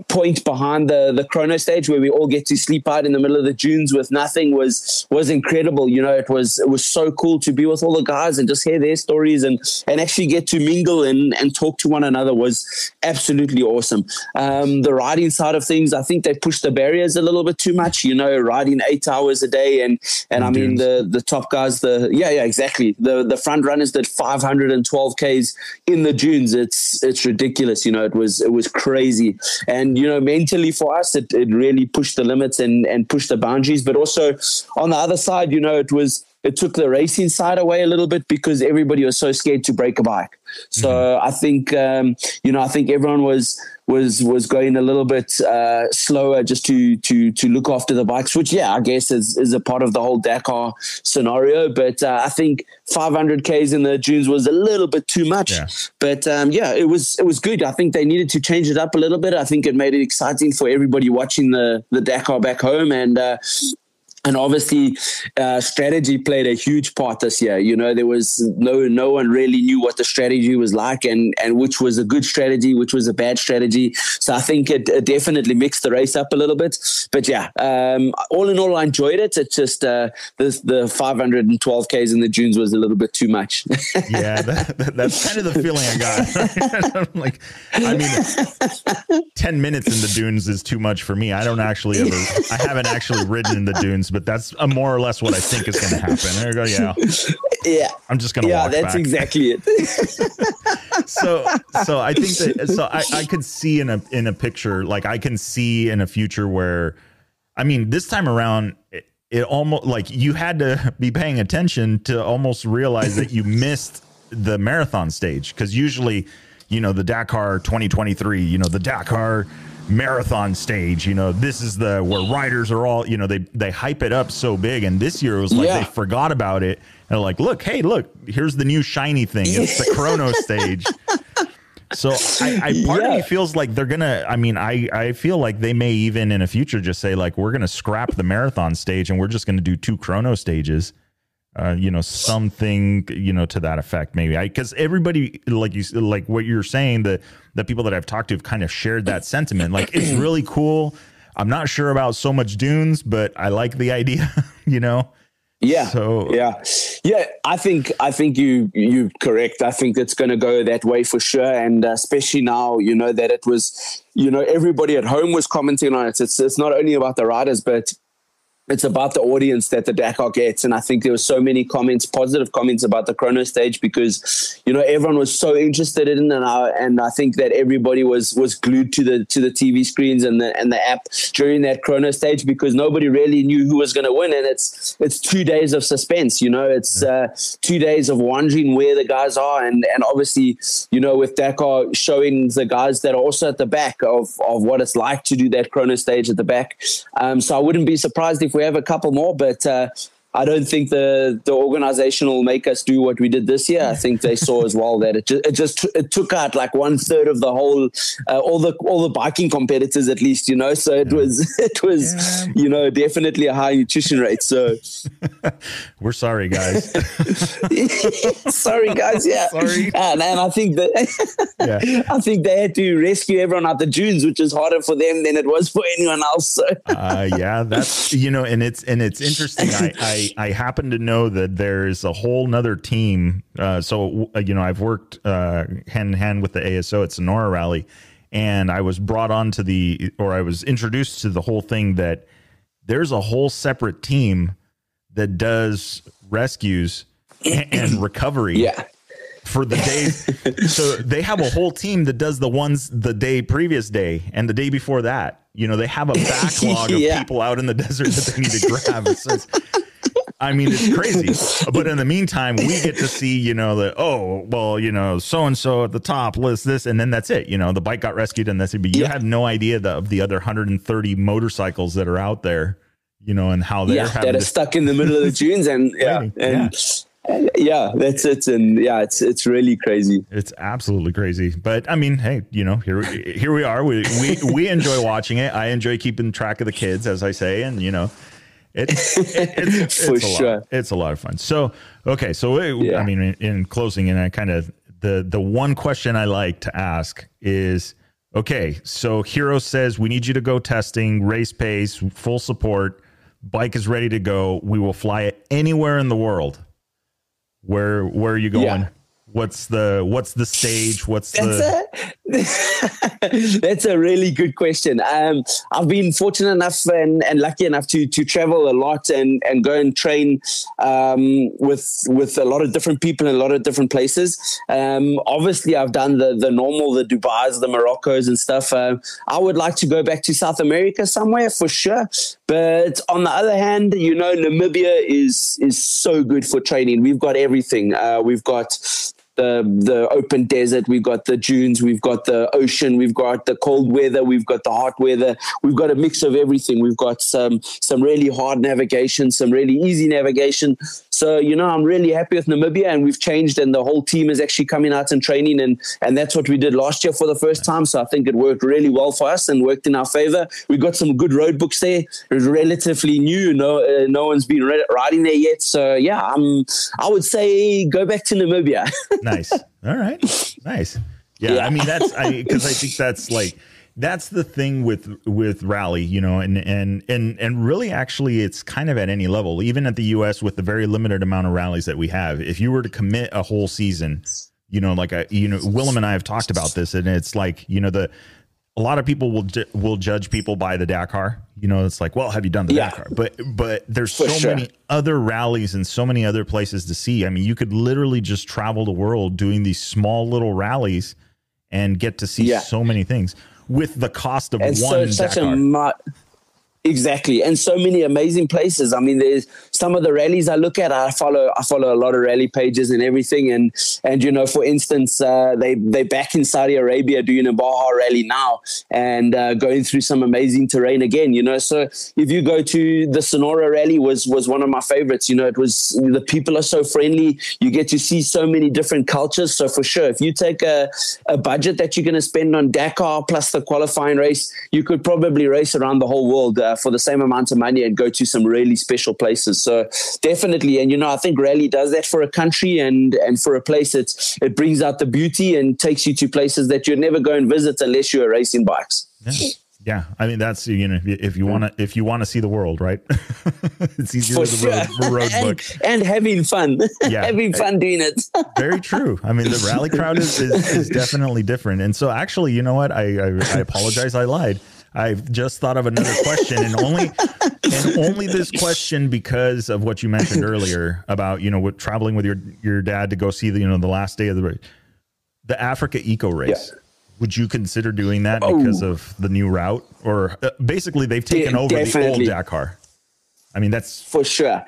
point behind the the chrono stage where we all get to sleep out in the middle of the dunes with nothing was was incredible. You know, it was it was so cool to be with all the guys and just hear their stories and and actually get to mingle and and talk to one another was absolutely awesome. Um, the riding side of things, I think they pushed the barriers a little bit too much. You know, riding eight hours a day and and I mean the the top guys, the yeah yeah exactly the the front runners did 512 k's in the dunes. It's it's ridiculous. You know, it was it was crazy and you know mentally for us it, it really pushed the limits and and pushed the boundaries. But also on the other side, you know, it was it took the racing side away a little bit because everybody was so scared to break a bike. So mm-hmm. I think um, you know I think everyone was was was going a little bit uh, slower just to to to look after the bikes, which yeah I guess is is a part of the whole Dakar scenario. But uh, I think 500 k's in the dunes was a little bit too much. Yeah. But um, yeah, it was it was good. I think they needed to change it up a little bit. I think it made it exciting for everybody watching the the Dakar back home and. Uh, and obviously uh, strategy played a huge part this year. You know there was no no one really knew what the strategy was like and and which was a good strategy which was a bad strategy. So i think it, it definitely mixed the race up a little bit. But yeah um, all in all i enjoyed it. It's just uh, the, the 512 ks in the dunes was a little bit too much. Yeah that, that, that's kind of the feeling i got. Like i mean 10 minutes in the dunes is too much for me. I don't actually ever i haven't actually ridden in the dunes but that's a more or less what I think is going to happen. There you go. Yeah. Yeah. I'm just going to walk. Yeah, that's back. exactly it. so, so I think that, so I, I could see in a, in a picture, like I can see in a future where, I mean, this time around, it, it almost like you had to be paying attention to almost realize that you missed the marathon stage. Cause usually, you know, the Dakar 2023, you know, the Dakar marathon stage. You know, this is the where riders are all. You know, they they hype it up so big, and this year it was like yeah. they forgot about it. And like, look, hey, look, here's the new shiny thing. It's the chrono stage. So I, I part yeah. of me feels like they're gonna. I mean, I I feel like they may even in a future just say like we're gonna scrap the marathon stage and we're just gonna do two chrono stages. Uh, you know, something, you know, to that effect, maybe. I because everybody, like you, like what you're saying, the the people that I've talked to have kind of shared that sentiment. Like, it's really cool. I'm not sure about so much dunes, but I like the idea. you know. Yeah. So yeah, yeah. I think I think you you correct. I think it's going to go that way for sure, and uh, especially now, you know that it was, you know, everybody at home was commenting on it. It's it's not only about the riders, but it's about the audience that the Dakar gets. And I think there were so many comments, positive comments about the chrono stage because, you know, everyone was so interested in it. And I, and I think that everybody was, was glued to the, to the TV screens and the, and the app during that chrono stage because nobody really knew who was going to win. And it's, it's two days of suspense, you know, it's uh, two days of wondering where the guys are. And, and obviously, you know, with Dakar showing the guys that are also at the back of, of what it's like to do that chrono stage at the back. Um, so I wouldn't be surprised if we have a couple more, but uh, I don't think the the organization will make us do what we did this year. I think they saw as well that it just, it just it took out like one third of the whole uh, all the all the biking competitors at least, you know. So it yeah. was it was yeah. you know definitely a high nutrition rate. So we're sorry, guys. sorry, guys. Yeah, sorry. And, and I think that yeah. I think they had to rescue everyone out the dunes, which is harder for them than it was for anyone else. So uh, yeah, that's you know, and it's and it's interesting. I, I I, I happen to know that there's a whole nother team. Uh, so, uh, you know, I've worked uh, hand in hand with the ASO at Sonora Rally, and I was brought on to the, or I was introduced to the whole thing that there's a whole separate team that does rescues and, and recovery. Yeah. For the day, so they have a whole team that does the ones the day previous day and the day before that. You know, they have a backlog of people out in the desert that they need to grab. Just- I mean, it's crazy. But in the meantime, we get to see, you know, the oh, well, you know, so and so at the top lists this, and then that's it. You know, the bike got rescued, and that's it. But you Yeah. have no idea the, of the other 130 motorcycles that are out there, you know, and how they're yeah, that are stuck in the middle of the dunes, and yeah, Waiting, and yeah. that's it, and yeah, it's it's really crazy. It's absolutely crazy, but I mean, hey, you know, here here we are. We we we enjoy watching it. I enjoy keeping track of the kids, as I say, and you know, it, it, it's For it's a sure. lot. It's a lot of fun. So okay, so it, Yeah. I mean, in, in closing, and I kind of the the one question I like to ask is, okay, so Hero says we need you to go testing, race pace, full support, bike is ready to go. We will fly it anywhere in the world. Where where are you going? Yeah. What's the what's the stage? What's the That's a that's a really good question. Um, I've been fortunate enough and, and lucky enough to to travel a lot and, and go and train um, with with a lot of different people in a lot of different places. Um, obviously, I've done the the normal, the Dubai's, the Moroccos, and stuff. Um I would like to go back to South America somewhere for sure. But on the other hand, you know, Namibia is is so good for training. We've got everything. Uh, we've got the the open desert, we've got the dunes, we've got the ocean, we've got the cold weather, we've got the hot weather, we've got a mix of everything. We've got some some really hard navigation, some really easy navigation. So you know, I'm really happy with Namibia, and we've changed, and the whole team is actually coming out and training, and and that's what we did last year for the first time. So I think it worked really well for us and worked in our favor. We got some good road books there. It's relatively new, no uh, no one's been ri- riding there yet. So yeah, um, I would say go back to Namibia. nice. All right. Nice. Yeah, Yeah. I mean that's I because I think that's like that's the thing with with rally, you know, and and and and really actually it's kind of at any level, even at the US with the very limited amount of rallies that we have. If you were to commit a whole season, you know, like a you know, Willem and I have talked about this and it's like, you know, the a lot of people will ju- will judge people by the Dakar. You know, it's like, well, have you done the Yeah. Dakar? But but there's For so sure. many other rallies and so many other places to see. I mean, you could literally just travel the world doing these small little rallies and get to see Yeah. so many things with the cost of and one so it's such a mu- exactly. And so many amazing places. I mean there's some of the rallies i look at i follow i follow a lot of rally pages and everything. And and you know for instance uh, they they back in saudi arabia doing a baja rally now and uh, going through some amazing terrain again you know. So if you go to the sonora rally was was one of my favorites. You know it was the people are so friendly. You get to see so many different cultures. So for sure if you take a, a budget that you're going to spend on dakar plus the qualifying race you could probably race around the whole world uh, for the same amount of money and go to some really special places so definitely and you know i think rally does that for a country and and for a place it's it brings out the beauty and takes you to places that you'd never go and visit unless you're racing bikes Yeah. Yeah, I mean that's you know if you, want to if you want to see the world, right? it's easier for with the road, road and, book. and having fun Yeah. having fun doing it Very true. I mean, the rally crowd is, is, is definitely different. And so, actually, you know what? I, I I apologize. I lied. I've just thought of another question, and only and only this question because of what you mentioned earlier about you know with traveling with your your dad to go see the you know the last day of the race, the Africa Eco Race. Yeah. Would you consider doing that Oh. because of the new route, or uh, basically they've taken De- over the old. Dakar? I mean, that's for sure.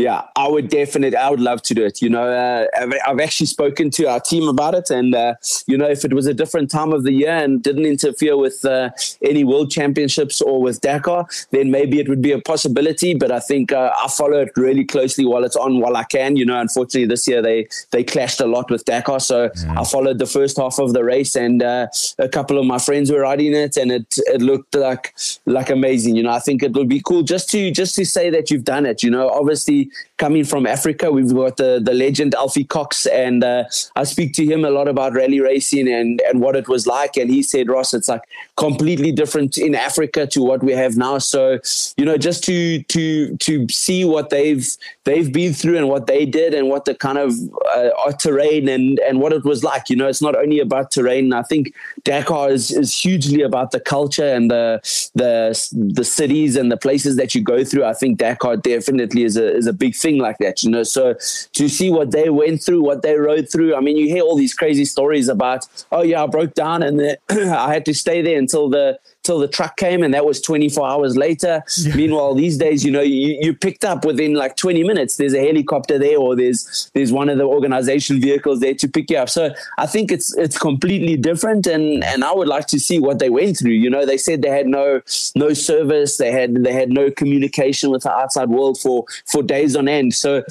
Yeah, I would definitely, I would love to do it. You know, uh, I've, I've actually spoken to our team about it. And, uh, you know, if it was a different time of the year and didn't interfere with uh, any world championships or with Dakar, then maybe it would be a possibility. But I think uh, I follow it really closely while it's on, while I can. You know, unfortunately, this year they, they clashed a lot with Dakar. So I followed the first half of the race and uh, a couple of my friends were riding it and it, it looked like, like amazing. You know, I think it would be cool just to, just to say that you've done it. You know, obviously, coming from Africa. We've got the the legend Alfie Cox, and uh, I speak to him a lot about rally racing and and what it was like. And he said, Ross, it's like completely different in Africa to what we have now. So you know, just to to to see what they've they've been through and what they did and what the kind of uh, terrain and and what it was like. You know, it's not only about terrain. I think Dakar is is hugely about the culture and the the the cities and the places that you go through. I think Dakar definitely is a is a big thing like that. You know, so to see what they went through, what they rode through. I mean, you hear all these crazy stories about, oh yeah, I broke down and I had to stay there until the till the truck came and that was 24 hours later. Yeah. Meanwhile, these days, you know, you, you picked up within like 20 minutes. There's a helicopter there or there's there's one of the organization vehicles there to pick you up. So I think it's it's completely different and and I would like to see what they went through. You know, they said they had no no service, they had they had no communication with the outside world for for days on end. So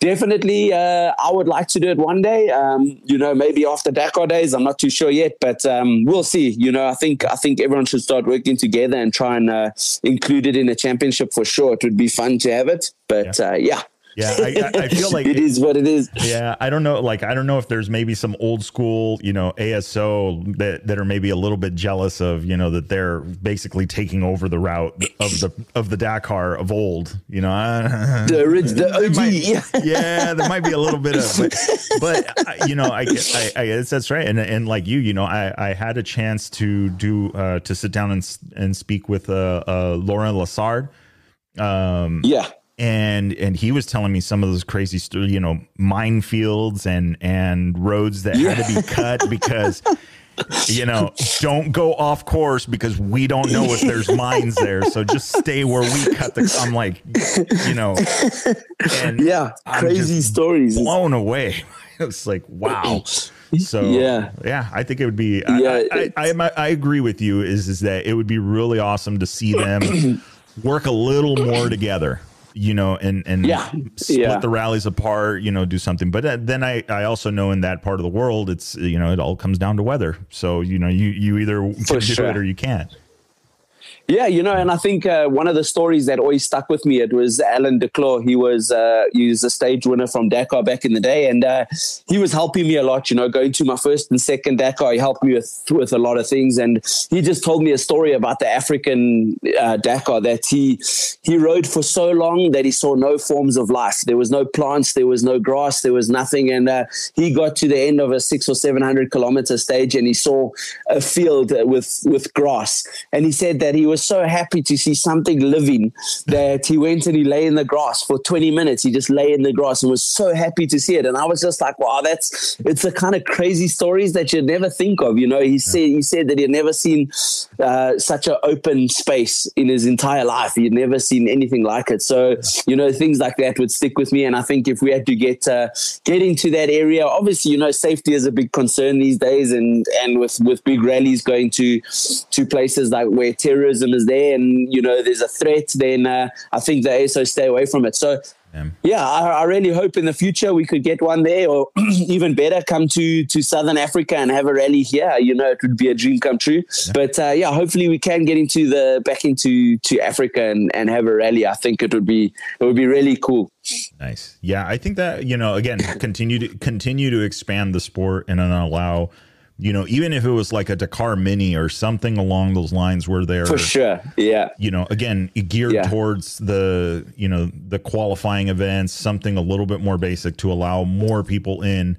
definitely uh, I would like to do it one day. Um, you know, maybe after Dakar days, I'm not too sure yet, but um, we'll see. You know, I think I think everyone should start working together and try and uh, include it in a championship for sure. It would be fun to have it, but yeah. Uh, yeah. Yeah, I, I, feel like it is what it is. Yeah, I don't know. Like, I don't know if there's maybe some old school, you know, ASO that, that are maybe a little bit jealous of, you know, that they're basically taking over the route of the of the Dakar of old. You know, the, the OG. Might, yeah, there might be a little bit of, but, but you know, I, I, I guess that's right. And and like you, you know, I I had a chance to do uh, to sit down and and speak with uh, uh Laurent Lassard. Um, yeah and and he was telling me some of those crazy you know minefields and and roads that yeah. had to be cut because you know don't go off course because we don't know if there's mines there. So just stay where we cut the i'm like you know and yeah crazy stories. blown away. It's like wow. So yeah. yeah i think it would be yeah I, I, I, I agree with you is is that it would be really awesome to see them work a little more together you know, and and yeah. split yeah. the rallies apart, you know, do something. But uh, then I I also know in that part of the world, it's you know, it all comes down to weather. So you know, you you either can do it or you can't. Yeah, you know, and I think uh, one of the stories that always stuck with me it was Alain Duclos. He was uh, he was a stage winner from Dakar back in the day, and uh, he was helping me a lot. You know, going to my first and second Dakar, he helped me with with a lot of things, and he just told me a story about the African uh, Dakar that he he rode for so long that he saw no forms of life. There was no plants, there was no grass, there was nothing, and uh, he got to the end of a six or seven hundred kilometer stage, and he saw a field with with grass, and he said that he was was so happy to see something living that he went and he lay in the grass for 20 minutes. He just lay in the grass and was so happy to see it. And I was just like, wow, that's it's the kind of crazy stories that you'd never think of. You know, he said he said that he'd never seen uh, such an open space in his entire life. He'd never seen anything like it. So, you know, things like that would stick with me. And I think if we had to get uh, get into that area, obviously, you know, safety is a big concern these days, and and with with big rallies going to to places like where terrorism is there and you know there's a threat, then uh, I think the ASO stay away from it. So yeah, yeah I, I, really hope in the future we could get one there, or even better, come to to Southern Africa and have a rally here. You know, it would be a dream come true. Yeah. But uh, yeah, hopefully we can get into the back into to Africa and, and have a rally. I think it would be it would be really cool. Nice. Yeah, I think that you know again continue to continue to expand the sport and then allow you know, even if it was like a Dakar Mini or something along those lines, where they're for sure, yeah, you know, again geared yeah. towards the you know the qualifying events, something a little bit more basic to allow more people in.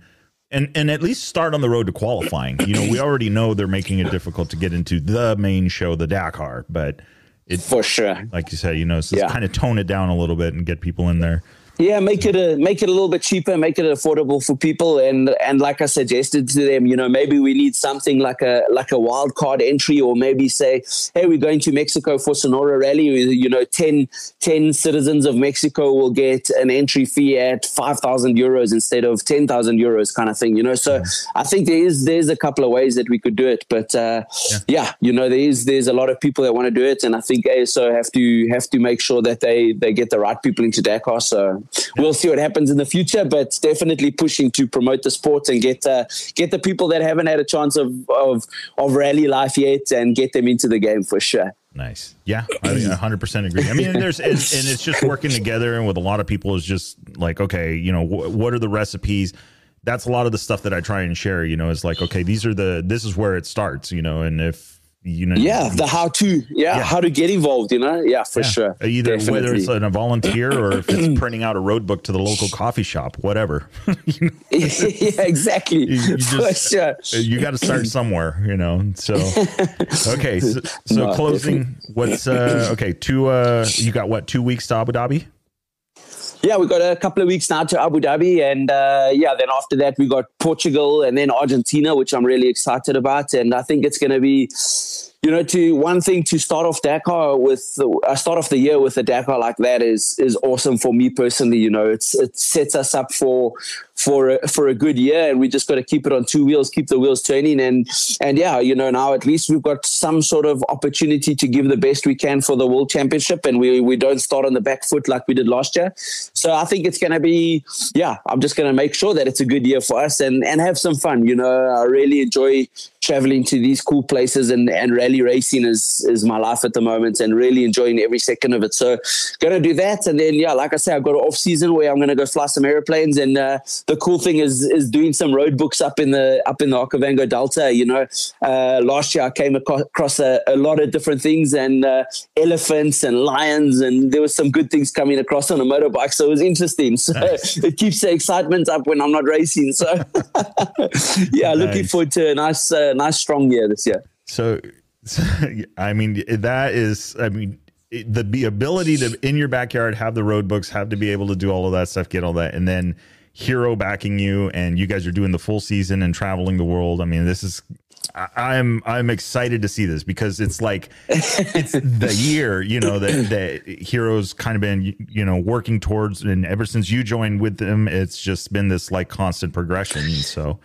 And, and at least start on the road to qualifying. You know, we already know they're making it difficult to get into the main show, the Dakar, but it for sure, like you said, you know, so yeah. kind of tone it down a little bit and get people in there. Yeah, make it a make it a little bit cheaper, make it affordable for people, and and like I suggested to them, you know, maybe we need something like a like a wild card entry, or maybe say, hey, we're going to Mexico for Sonora Rally. You know, 10, 10 citizens of Mexico will get an entry fee at five thousand euros instead of ten thousand euros, kind of thing. You know, so yeah. I think there is there's a couple of ways that we could do it, but uh, yeah. yeah. you know, there is there's a lot of people that want to do it, and I think ASO have to have to make sure that they they get the right people into Dakar. So we'll see what happens in the future, but definitely pushing to promote the sport and get uh, get the people that haven't had a chance of, of of rally life yet and get them into the game for sure. Nice. Yeah, I mean, 100% agree. I mean, there's and, and, it's just working together, and with a lot of people is just like, okay, you know, wh- what are the recipes? That's a lot of the stuff that I try and share. You know, is like, okay, these are the this is where it starts. You know, and if you know yeah the how to yeah, yeah, how to get involved you know yeah for yeah. sure either Definitely. whether it's in a volunteer or if it's printing out a road book to the local coffee shop whatever you know? yeah exactly you, you just, sure. you got to start somewhere you know so okay so, so no, closing what's uh okay two uh you got what two weeks to abu dhabi yeah, we got a couple of weeks now to Abu Dhabi, and uh, yeah, then after that we got Portugal and then Argentina, which I'm really excited about, and I think it's going to be you know, to one thing to start off Dakar with, uh, start off the year with a Dakar like that is is awesome for me personally. You know, it's it sets us up for for a, for a good year, and we just got to keep it on two wheels, keep the wheels turning, and and yeah, you know, now at least we've got some sort of opportunity to give the best we can for the World Championship, and we we don't start on the back foot like we did last year. So I think it's going to be, yeah, I'm just going to make sure that it's a good year for us and and have some fun. You know, I really enjoy traveling to these cool places and, and rally racing is, is my life at the moment and really enjoying every second of it. So going to do that. And then, yeah, like I say, I've got an off season where I'm going to go fly some airplanes. And uh, the cool thing is, is doing some road books up in the, up in the Okavango Delta. You know, uh, last year I came across a, a lot of different things and uh, elephants and lions. And there was some good things coming across on a motorbike. So it was interesting. So nice. it keeps the excitement up when I'm not racing. So yeah, nice. looking forward to a nice, uh, nice strong year this year. So I mean, that is, I mean, the, the ability to in your backyard have the road books, have to be able to do all of that stuff, get all that, and then Hero backing you, and you guys are doing the full season and traveling the world. I mean, this is I'm I'm excited to see this because it's like it's the year you know that that heroes kind of been you know working towards and ever since you joined with them it's just been this like constant progression so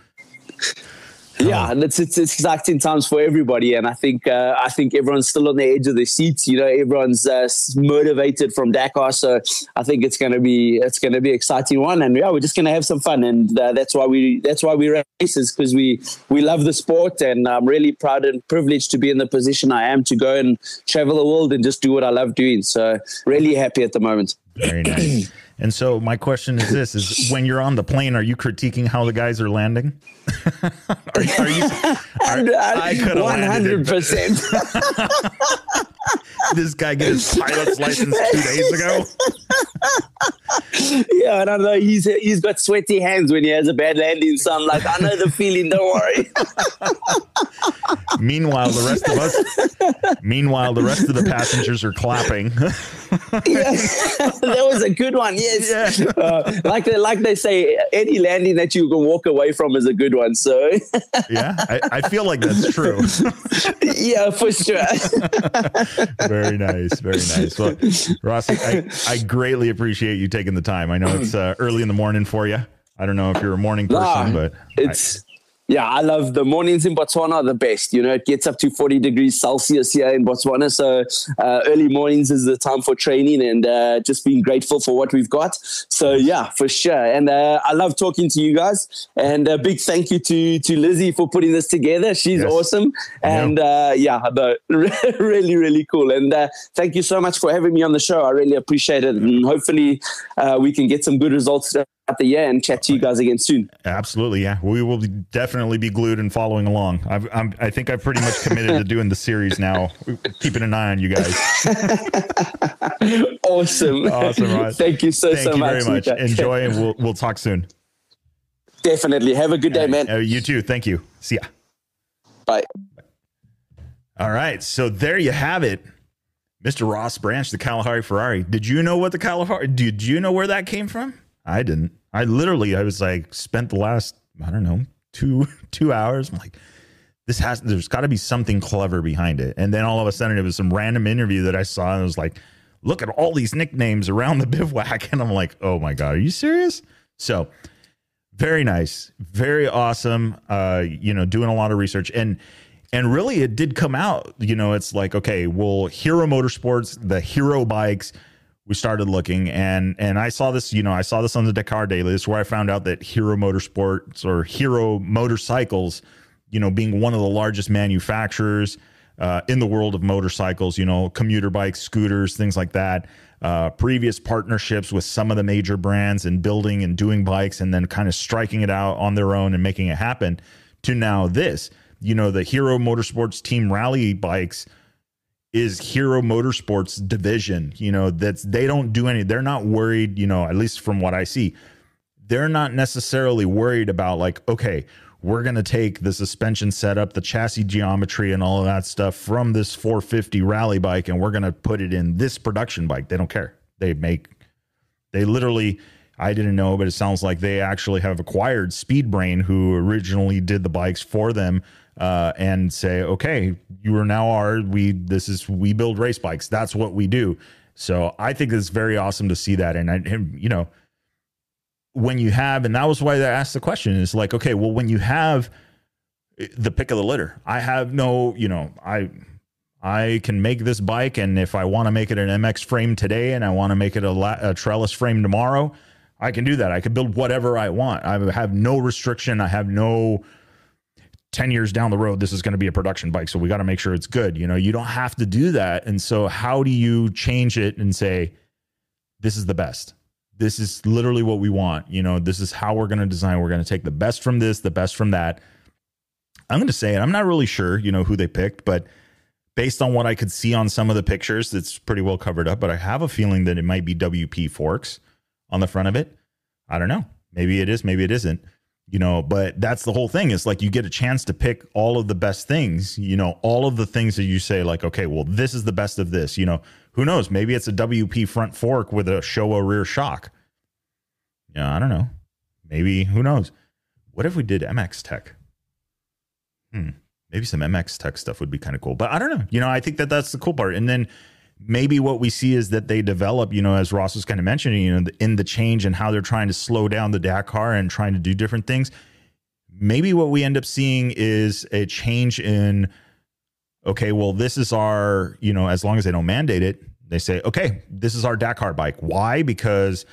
yeah, and it's, it's, exciting times for everybody, and I think uh, I think everyone's still on the edge of their seats. You know, everyone's uh, motivated from Dakar, so I think it's going to be it's going to be exciting one, and yeah, we're just going to have some fun, and uh, that's why we that's why we race is because we we love the sport, and I'm really proud and privileged to be in the position I am to go and travel the world and just do what I love doing. So really happy at the moment. Very nice. And so my question is this: Is when you're on the plane, are you critiquing how the guys are landing? are, are you? Are, I could one hundred percent. This guy get his pilot's license two days ago. yeah, I don't know. He's he's got sweaty hands when he has a bad landing. So I'm like, I know the feeling. Don't worry. meanwhile, the rest of us. Meanwhile, the rest of the passengers are clapping. yeah, that was a good one. Yes, yeah. uh, like they, like they say, any landing that you can walk away from is a good one. So yeah, I, I feel like that's true. yeah, for sure. very nice, very nice. Well, Rossi, I, I greatly appreciate you taking the time. I know it's uh, early in the morning for you. I don't know if you're a morning person, nah, but it's. I, yeah, I love the mornings in Botswana are the best. You know, it gets up to 40 degrees Celsius here in Botswana. So uh, early mornings is the time for training and uh, just being grateful for what we've got. So yeah, for sure. And uh, I love talking to you guys. And a big thank you to to Lizzie for putting this together. She's yes. awesome. And yeah, uh, yeah the, really, really cool. And uh, thank you so much for having me on the show. I really appreciate it. And hopefully uh, we can get some good results the year and chat to you guys again soon. Absolutely, yeah. We will definitely be glued and following along. I've, I'm, i think I've pretty much committed to doing the series now, keeping an eye on you guys. awesome, awesome, Rod. Thank you so Thank so you much. very much. Enjoy, and we'll we'll talk soon. Definitely. Have a good day, man. Uh, you too. Thank you. See ya. Bye. All right. So there you have it. Mr. Ross Branch, the Kalahari Ferrari. Did you know what the Kalahari? Did you know where that came from? I didn't. I literally, I was like, spent the last, I don't know, two two hours. I'm like, this has, there's got to be something clever behind it. And then all of a sudden, it was some random interview that I saw, and I was like, look at all these nicknames around the bivouac, and I'm like, oh my god, are you serious? So, very nice, very awesome. Uh, you know, doing a lot of research and. And really, it did come out. You know, it's like, okay, well, Hero Motorsports, the Hero bikes, we started looking and and I saw this, you know, I saw this on the Dakar Daily. This is where I found out that Hero Motorsports or Hero Motorcycles, you know, being one of the largest manufacturers, uh, in the world of motorcycles, you know, commuter bikes, scooters, things like that. Uh, previous partnerships with some of the major brands and building and doing bikes and then kind of striking it out on their own and making it happen to now this. You know, the Hero Motorsports Team Rally bikes is Hero Motorsports division. You know, that's they don't do any, they're not worried, you know, at least from what I see, they're not necessarily worried about like, okay, we're going to take the suspension setup, the chassis geometry, and all of that stuff from this 450 rally bike, and we're going to put it in this production bike. They don't care. They make, they literally, I didn't know, but it sounds like they actually have acquired Speedbrain, who originally did the bikes for them, uh, and say, okay, you are now our, we, this is, we build race bikes. That's what we do. So I think it's very awesome to see that. And I, you know, when you have, and that was why I asked the question is like, okay, well, when you have the pick of the litter, I have no, you know, I, I can make this bike, and if I want to make it an MX frame today, and I want to make it a, la- a trellis frame tomorrow, I can do that. I can build whatever I want. I have no restriction. I have no 10 years down the road this is going to be a production bike so we got to make sure it's good you know you don't have to do that and so how do you change it and say this is the best this is literally what we want. You know, this is how we're going to design. We're going to take the best from this, the best from that. I'm going to say it. I'm not really sure, you know, who they picked, but based on what I could see on some of the pictures, it's pretty well covered up. But I have a feeling that it might be WP forks on the front of it. I don't know. Maybe it is, maybe it isn't. You know, but that's the whole thing. It's like you get a chance to pick all of the best things, you know, all of the things that you say, like, okay, well, this is the best of this, you know, who knows? Maybe it's a WP front fork with a Showa rear shock. Yeah, I don't know. Maybe who knows? What if we did MX Tech? Hmm. Maybe some MX Tech stuff would be kind of cool. But I don't know. You know, I think that that's the cool part. And then maybe what we see is that they develop, you know, as Ross was kind of mentioning, you know, in the change and how they're trying to slow down the Dakar and trying to do different things. Maybe what we end up seeing is a change in okay, well, this is our, you know, as long as they don't mandate it, they say, okay, this is our Dakar bike. Why? Because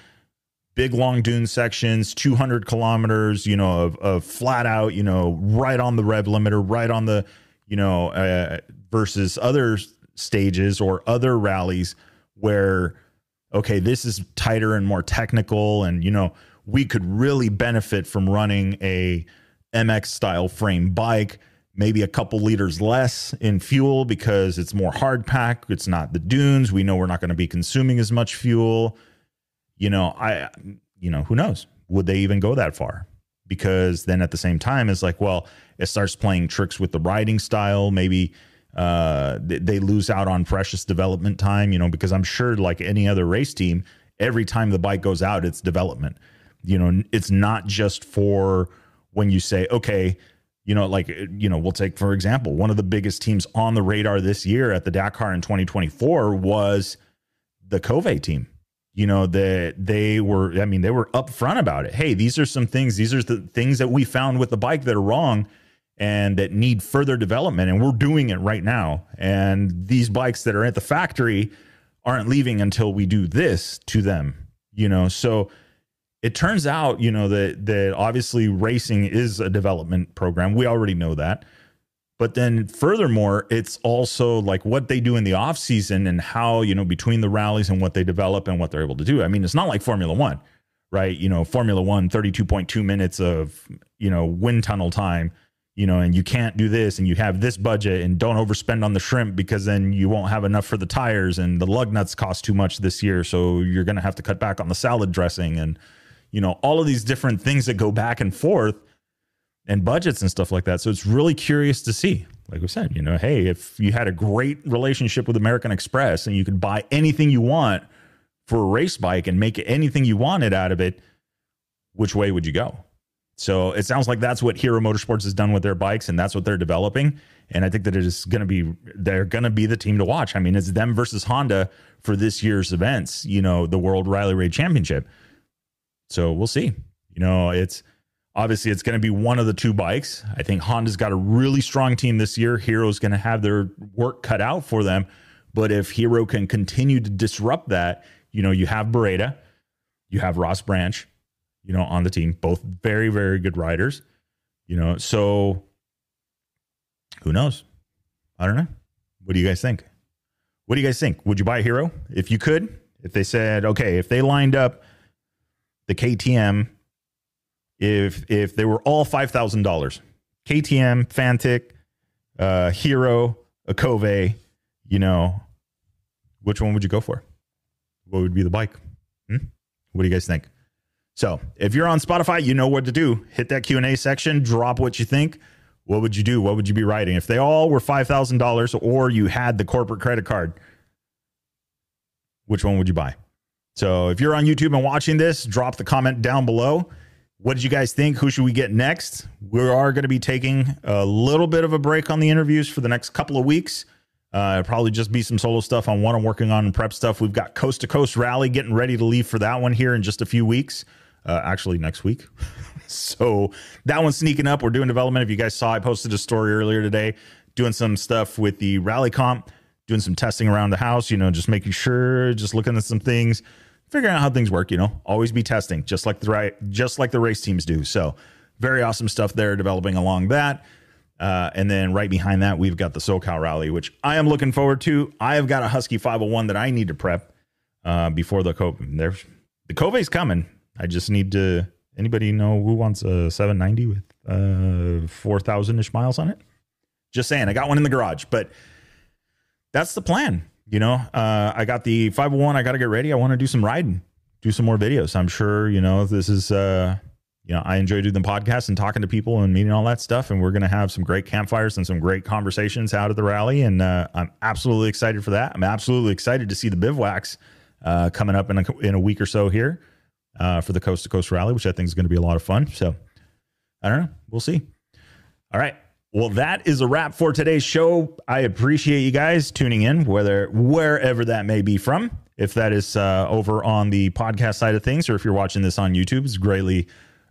big long dune sections, 200 kilometers, you know, of, of flat out, you know, right on the rev limiter, right on the, you know, uh, versus other stages or other rallies where, okay, this is tighter and more technical. And, you know, we could really benefit from running a MX style frame bike maybe a couple liters less in fuel because it's more hard pack. It's not the dunes. We know we're not going to be consuming as much fuel. You know, I, you know, who knows? Would they even go that far? Because then at the same time, it's like, well, it starts playing tricks with the riding style. Maybe uh, they lose out on precious development time, you know, because I'm sure, like any other race team, every time the bike goes out, it's development. You know, it's not just for when you say, okay, you know, like, you know, we'll take, for example, one of the biggest teams on the radar this year at the Dakar in 2024 was the Kove team. You know, that they were, I mean, they were upfront about it. Hey, these are some things, these are the things that we found with the bike that are wrong and that need further development. And we're doing it right now. And these bikes that are at the factory aren't leaving until we do this to them, you know. So, it turns out, you know, that that obviously racing is a development program. We already know that. But then furthermore, it's also like what they do in the off season and how, you know, between the rallies and what they develop and what they're able to do. I mean, it's not like Formula 1, right? You know, Formula 1 32.2 minutes of, you know, wind tunnel time, you know, and you can't do this and you have this budget and don't overspend on the shrimp because then you won't have enough for the tires and the lug nuts cost too much this year, so you're going to have to cut back on the salad dressing and you know, all of these different things that go back and forth and budgets and stuff like that. So it's really curious to see. Like we said, you know, hey, if you had a great relationship with American Express and you could buy anything you want for a race bike and make anything you wanted out of it, which way would you go? So it sounds like that's what Hero Motorsports has done with their bikes, and that's what they're developing. And I think that it is going to be they're going to be the team to watch. I mean, it's them versus Honda for this year's events. You know, the World Rally Raid Championship. So we'll see. You know, it's obviously it's going to be one of the two bikes. I think Honda's got a really strong team this year. Hero's going to have their work cut out for them. But if Hero can continue to disrupt that, you know, you have Beretta, you have Ross Branch, you know, on the team, both very, very good riders, you know. So who knows? I don't know. What do you guys think? What do you guys think? Would you buy a hero if you could? If they said, okay, if they lined up the KTM, if if they were all five thousand dollars, KTM, Fantic, uh, Hero, a Kove, you know, which one would you go for? What would be the bike? Hmm? What do you guys think? So if you're on Spotify, you know what to do. Hit that Q and A section, drop what you think. What would you do? What would you be writing if they all were five thousand dollars, or you had the corporate credit card? Which one would you buy? So if you're on YouTube and watching this, drop the comment down below. What did you guys think? Who should we get next? We are going to be taking a little bit of a break on the interviews for the next couple of weeks. Uh, probably just be some solo stuff on what I'm working on and prep stuff. We've got Coast to Coast Rally getting ready to leave for that one here in just a few weeks. Uh, actually, next week. so that one's sneaking up. We're doing development. If you guys saw, I posted a story earlier today doing some stuff with the rally comp, doing some testing around the house, you know, just making sure, just looking at some things figuring out how things work. You know, always be testing, just like the right, just like the race teams do. So, very awesome stuff there developing along that. Uh, and then right behind that, we've got the SoCal Rally, which I am looking forward to. I have got a Husky 501 that I need to prep uh, before the Kove. There's the Kove's coming. I just need to. Anybody know who wants a 790 with uh, 4,000 ish miles on it? Just saying, I got one in the garage, but that's the plan you know, uh, I got the 501. I got to get ready. I want to do some riding, do some more videos. I'm sure, you know, this is, uh, you know, I enjoy doing the podcast and talking to people and meeting all that stuff. And we're going to have some great campfires and some great conversations out at the rally. And uh, I'm absolutely excited for that. I'm absolutely excited to see the bivouacs uh, coming up in a, in a week or so here uh, for the Coast to Coast Rally, which I think is going to be a lot of fun. So I don't know. We'll see. All right. Well, that is a wrap for today's show. I appreciate you guys tuning in, whether wherever that may be from. If that is uh, over on the podcast side of things, or if you're watching this on YouTube, it's greatly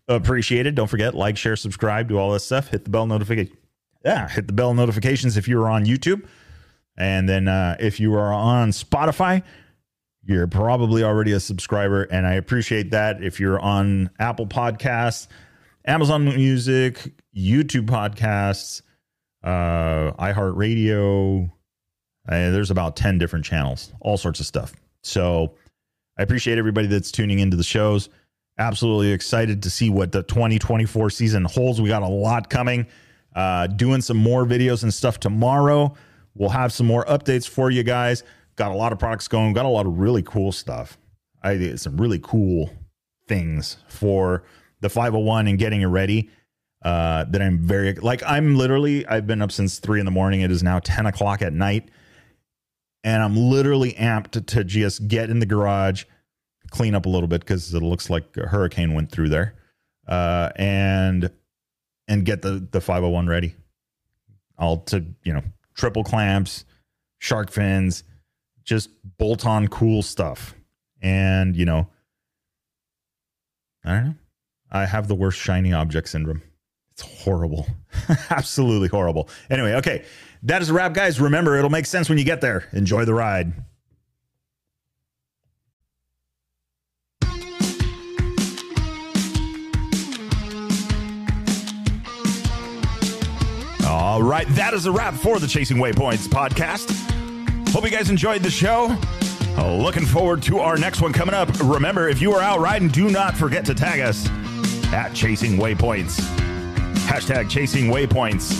appreciated. Don't forget, like, share, subscribe, do all this stuff. Hit the bell notification. Yeah, hit the bell notifications if you are on YouTube, and then uh, if you are on Spotify, you're probably already a subscriber, and I appreciate that. If you're on Apple Podcasts, Amazon Music, YouTube podcasts, uh, iHeartRadio. Uh, there's about 10 different channels, all sorts of stuff. So I appreciate everybody that's tuning into the shows. Absolutely excited to see what the 2024 season holds. We got a lot coming. Uh, doing some more videos and stuff tomorrow. We'll have some more updates for you guys. Got a lot of products going. Got a lot of really cool stuff. I did some really cool things for the 501 and getting it ready uh, that I'm very like I'm literally I've been up since three in the morning. It is now 10 o'clock at night. And I'm literally amped to, just get in the garage, clean up a little bit because it looks like a hurricane went through there. Uh, and and get the the 501 ready. I'll to you know triple clamps, shark fins, just bolt on cool stuff. And you know, I don't know. I have the worst shiny object syndrome. It's horrible. Absolutely horrible. Anyway, okay. That is a wrap, guys. Remember, it'll make sense when you get there. Enjoy the ride. All right, that is a wrap for the Chasing Waypoints podcast. Hope you guys enjoyed the show. looking forward to our next one coming up. Remember, if you are out riding, do not forget to tag us at Chasing Waypoints. Hashtag Chasing Waypoints.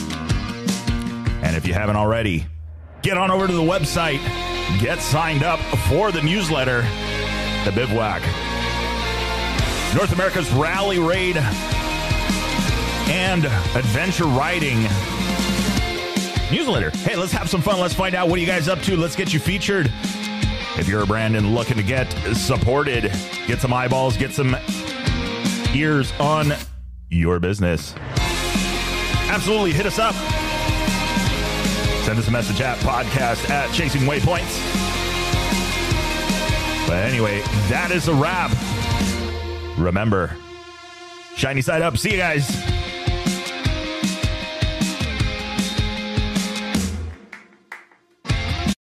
And if you haven't already, get on over to the website, get signed up for the newsletter, The Bivouac. North America's Rally Raid and Adventure Riding newsletter. Hey, let's have some fun. Let's find out what are you guys up to. Let's get you featured. If you're a brand and looking to get supported, get some eyeballs, get some ears on your business. Absolutely hit us up. Send us a message at podcast at chasing waypoints. But anyway, that is a wrap. Remember, shiny side up. See you guys.